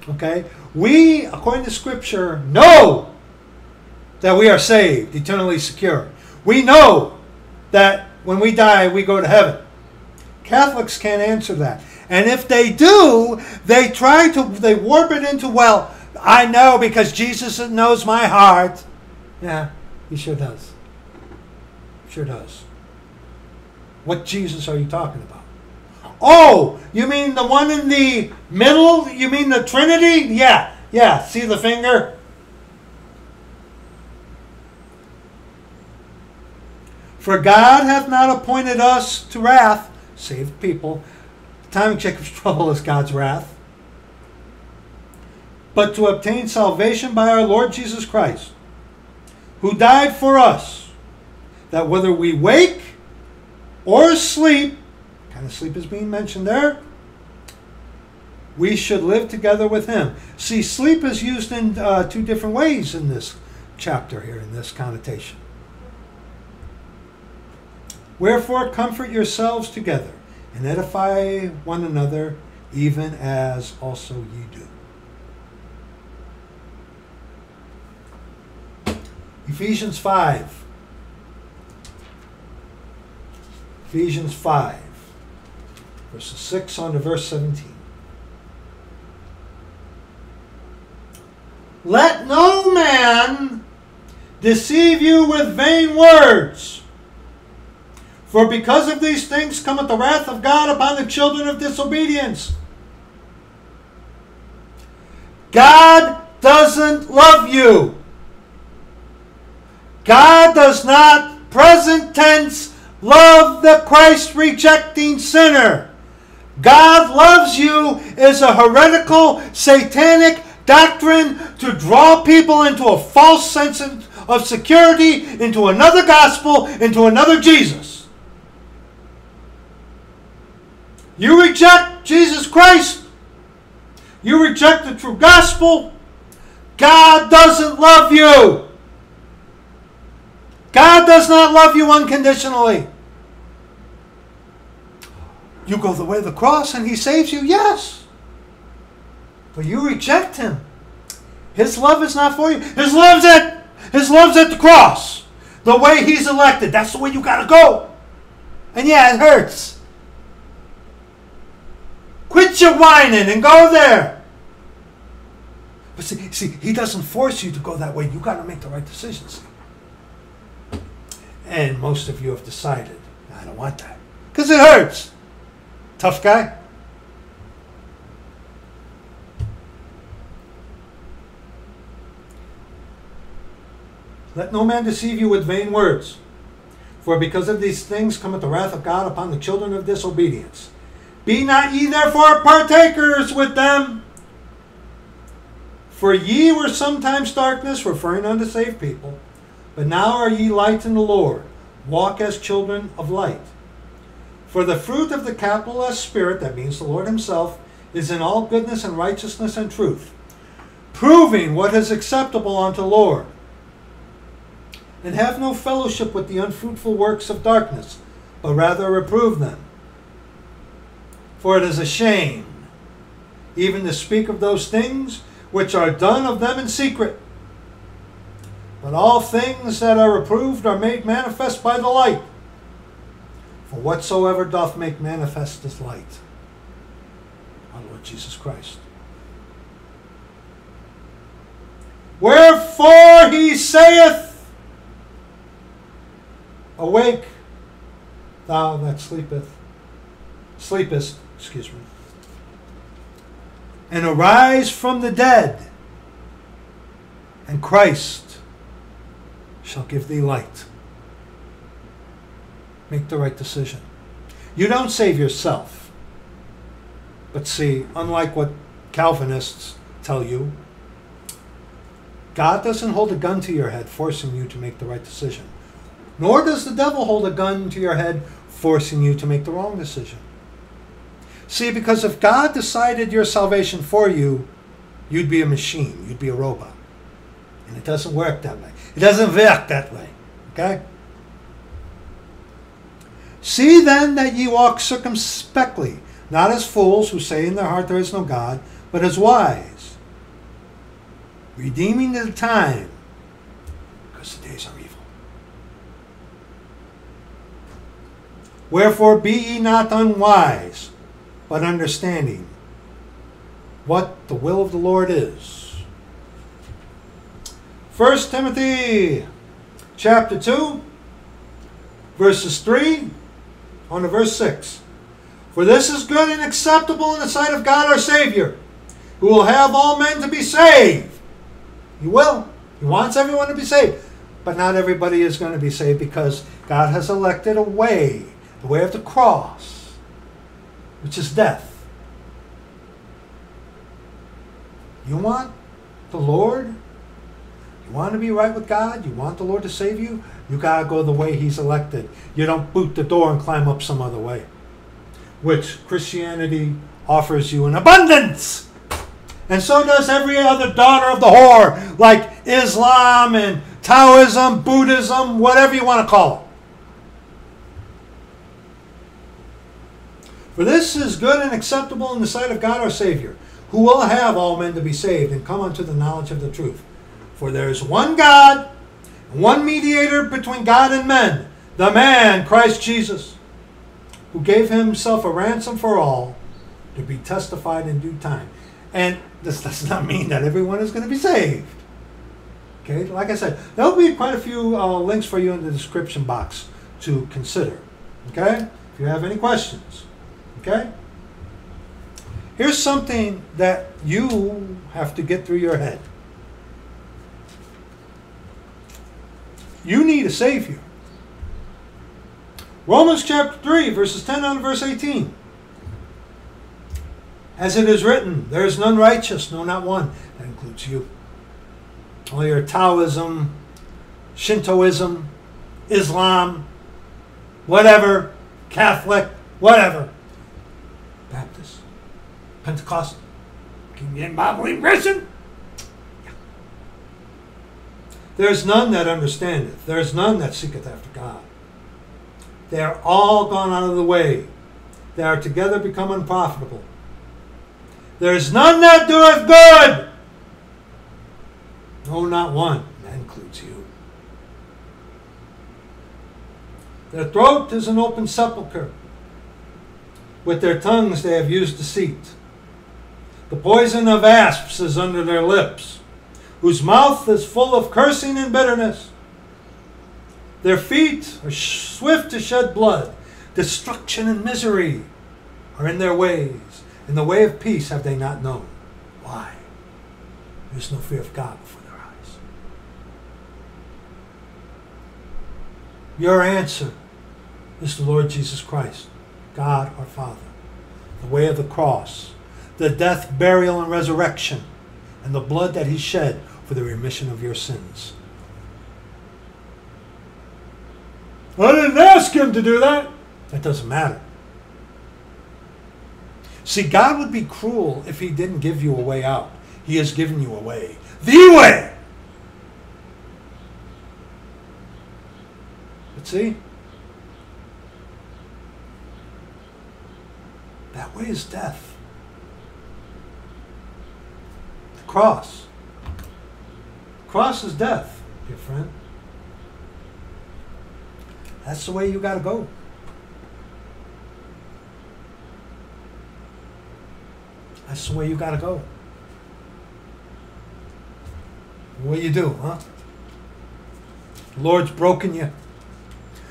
Okay? We, according to Scripture, know that we are saved, eternally secure. We know that when we die, we go to heaven. Catholics can't answer that. And if they do, they try to, they warp it into, well, I know because Jesus knows my heart. Yeah, he sure does. Sure does. What Jesus are you talking about? Oh, you mean the one in the middle? You mean the Trinity? Yeah, yeah. See the finger? For God hath not appointed us to wrath, saved people. The time of Jacob's trouble is God's wrath. But to obtain salvation by our Lord Jesus Christ, who died for us, that whether we wake or sleep, sleep is being mentioned there. We should live together with him. See, sleep is used in uh, two different ways in this chapter here, in this connotation. Wherefore, comfort yourselves together and edify one another, even as also ye do. Ephesians 5. Ephesians 5 verses 6 on to verse 17. Let no man deceive you with vain words. For because of these things cometh the wrath of God upon the children of disobedience. God doesn't love you. God does not, present tense, love the Christ rejecting sinner. God loves you is a heretical, satanic doctrine to draw people into a false sense of security, into another gospel, into another Jesus. You reject Jesus Christ, you reject the true gospel, God doesn't love you. God does not love you unconditionally. You go the way of the cross and he saves you, yes. But you reject him. His love is not for you. His love's at his love's at the cross. The way he's elected. That's the way you gotta go. And yeah, it hurts. Quit your whining and go there. But see, see, he doesn't force you to go that way. You got to make the right decisions. And most of you have decided, I don't want that. Because it hurts. Tough guy? Let no man deceive you with vain words. For because of these things cometh the wrath of God upon the children of disobedience. Be not ye therefore partakers with them. For ye were sometimes darkness, referring unto saved people, but now are ye light in the Lord. Walk as children of light. For the fruit of the capitalist spirit, that means the Lord Himself, is in all goodness and righteousness and truth, proving what is acceptable unto Lord. And have no fellowship with the unfruitful works of darkness, but rather reprove them. For it is a shame even to speak of those things which are done of them in secret. But all things that are reproved are made manifest by the light. For whatsoever doth make manifest is light. Our Lord Jesus Christ. Wherefore he saith, Awake, thou that sleepeth, sleepest, excuse me, and arise from the dead, and Christ shall give thee light. Make the right decision. You don't save yourself. But see, unlike what Calvinists tell you, God doesn't hold a gun to your head forcing you to make the right decision. Nor does the devil hold a gun to your head forcing you to make the wrong decision. See, because if God decided your salvation for you, you'd be a machine, you'd be a robot. And it doesn't work that way. It doesn't work that way. Okay? See then that ye walk circumspectly, not as fools who say in their heart there is no God, but as wise, redeeming the time, because the days are evil. Wherefore be ye not unwise, but understanding what the will of the Lord is. 1 Timothy chapter 2, verses 3 on to verse 6. For this is good and acceptable in the sight of God our Savior, who will have all men to be saved. He will. He wants everyone to be saved. But not everybody is going to be saved because God has elected a way, the way of the cross, which is death. You want the Lord? Want to be right with God? You want the Lord to save you? You got to go the way He's elected. You don't boot the door and climb up some other way, which Christianity offers you in abundance. And so does every other daughter of the whore, like Islam and Taoism, Buddhism, whatever you want to call it. For this is good and acceptable in the sight of God our Savior, who will have all men to be saved and come unto the knowledge of the truth. For there is one God, one mediator between God and men, the man, Christ Jesus, who gave himself a ransom for all to be testified in due time. And this does not mean that everyone is going to be saved. Okay, like I said, there'll be quite a few uh, links for you in the description box to consider. Okay, if you have any questions. Okay, here's something that you have to get through your head. You need a Savior. Romans chapter 3, verses 10 on verse 18. As it is written, there is none righteous, no, not one. That includes you. All your Taoism, Shintoism, Islam, whatever, Catholic, whatever. Baptist, Pentecostal, Can you King Bible Christian. There is none that understandeth. There is none that seeketh after God. They are all gone out of the way. They are together become unprofitable. There is none that doeth good. No, not one. That includes you. Their throat is an open sepulchre. With their tongues they have used deceit. The poison of asps is under their lips whose mouth is full of cursing and bitterness. Their feet are swift to shed blood. Destruction and misery are in their ways. In the way of peace have they not known. Why? There's no fear of God before their eyes. Your answer is the Lord Jesus Christ, God our Father, the way of the cross, the death, burial, and resurrection, and the blood that he shed for the remission of your sins. I didn't ask him to do that. That doesn't matter. See, God would be cruel if he didn't give you a way out. He has given you a way. The way! But see, that way is death. The cross. Cross is death, dear friend. That's the way you got to go. That's the way you got to go. What do you do, huh? The Lord's broken you.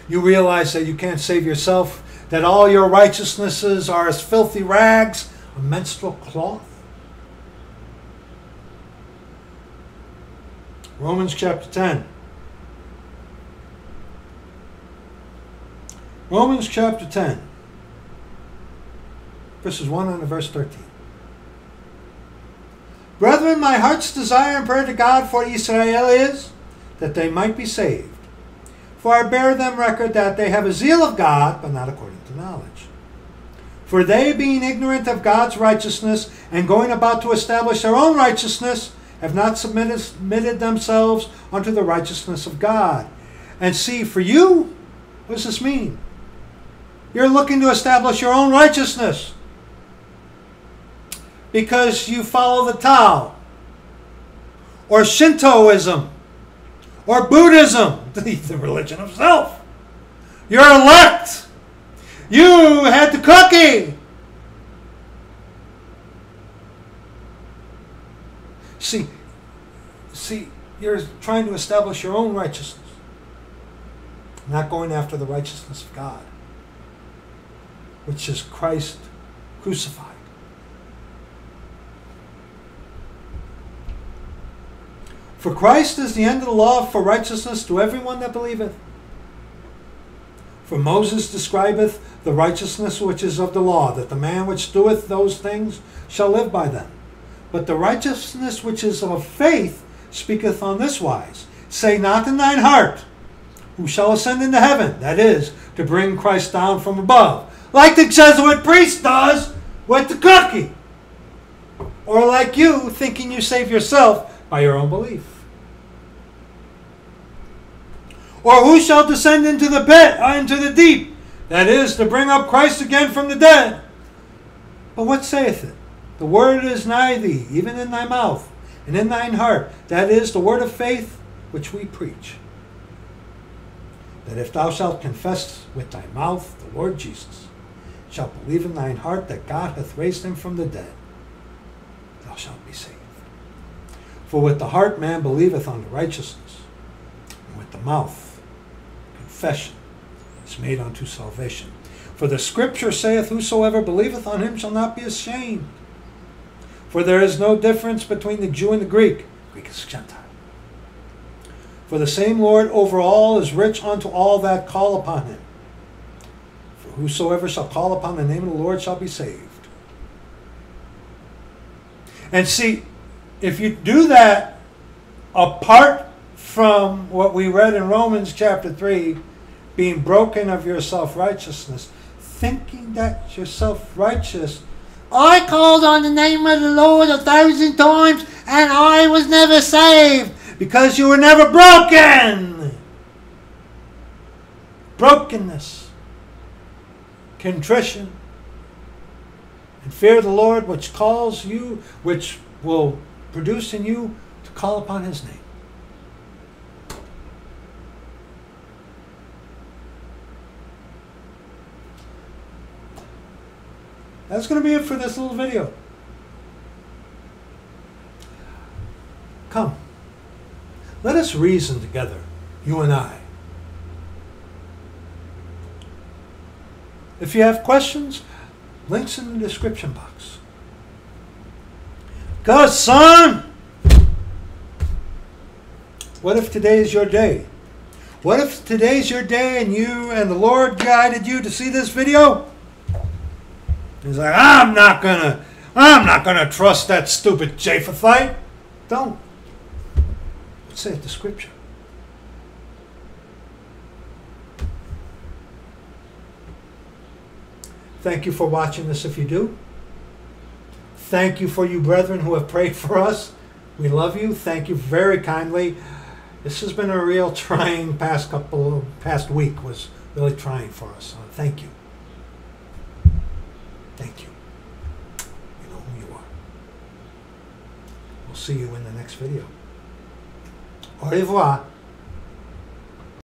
You realize that you can't save yourself, that all your righteousnesses are as filthy rags, a menstrual cloth. Romans chapter 10. Romans chapter 10, verses 1 and verse 13. Brethren, my heart's desire and prayer to God for Israel is that they might be saved. For I bear them record that they have a zeal of God, but not according to knowledge. For they, being ignorant of God's righteousness and going about to establish their own righteousness, have not submitted, themselves unto the righteousness of God. And see, for you, what does this mean? You're looking to establish your own righteousness because you follow the Tao or Shintoism or Buddhism, the religion of self. You're elect. You had the cookie. See, see, you're trying to establish your own righteousness, not going after the righteousness of God which is Christ crucified. For Christ is the end of the law for righteousness to everyone that believeth. For Moses describeth the righteousness which is of the law, that the man which doeth those things shall live by them. But the righteousness which is of faith speaketh on this wise Say not in thine heart, Who shall ascend into heaven? That is, to bring Christ down from above like the Jesuit priest does with the cookie. Or like you, thinking you save yourself by your own belief. Or who shall descend into the pit, uh, into the deep? That is, to bring up Christ again from the dead. But what saith it? The word is nigh thee, even in thy mouth, and in thine heart. That is the word of faith which we preach. That if thou shalt confess with thy mouth the Lord Jesus, shalt believe in thine heart that God hath raised him from the dead, thou shalt be saved. For with the heart man believeth unto righteousness, and with the mouth confession is made unto salvation. For the scripture saith, Whosoever believeth on him shall not be ashamed. For there is no difference between the Jew and the Greek. Greek is Gentile. For the same Lord over all is rich unto all that call upon him For whosoever shall call upon the name of the Lord shall be saved. And see, if you do that apart from what we read in Romans chapter 3, being broken of your self righteousness, thinking that you're self righteous. I called on the name of the Lord a thousand times and I was never saved because you were never broken. Brokenness contrition, and fear of the Lord, which calls you, which will produce in you to call upon his name. That's going to be it for this little video. Come, let us reason together, you and I. If you have questions, links in the description box. Because, son, what if today is your day? What if today's your day and you and the Lord guided you to see this video? He's like, I'm not gonna, I'm not gonna trust that stupid Japhethite. Don't. What saith the scripture? Thank you for watching this if you do. Thank you for you brethren who have prayed for us. We love you. Thank you very kindly. This has been a real trying past couple past week was really trying for us. Thank you. You know who you are. We'll see you in the next video. Au revoir.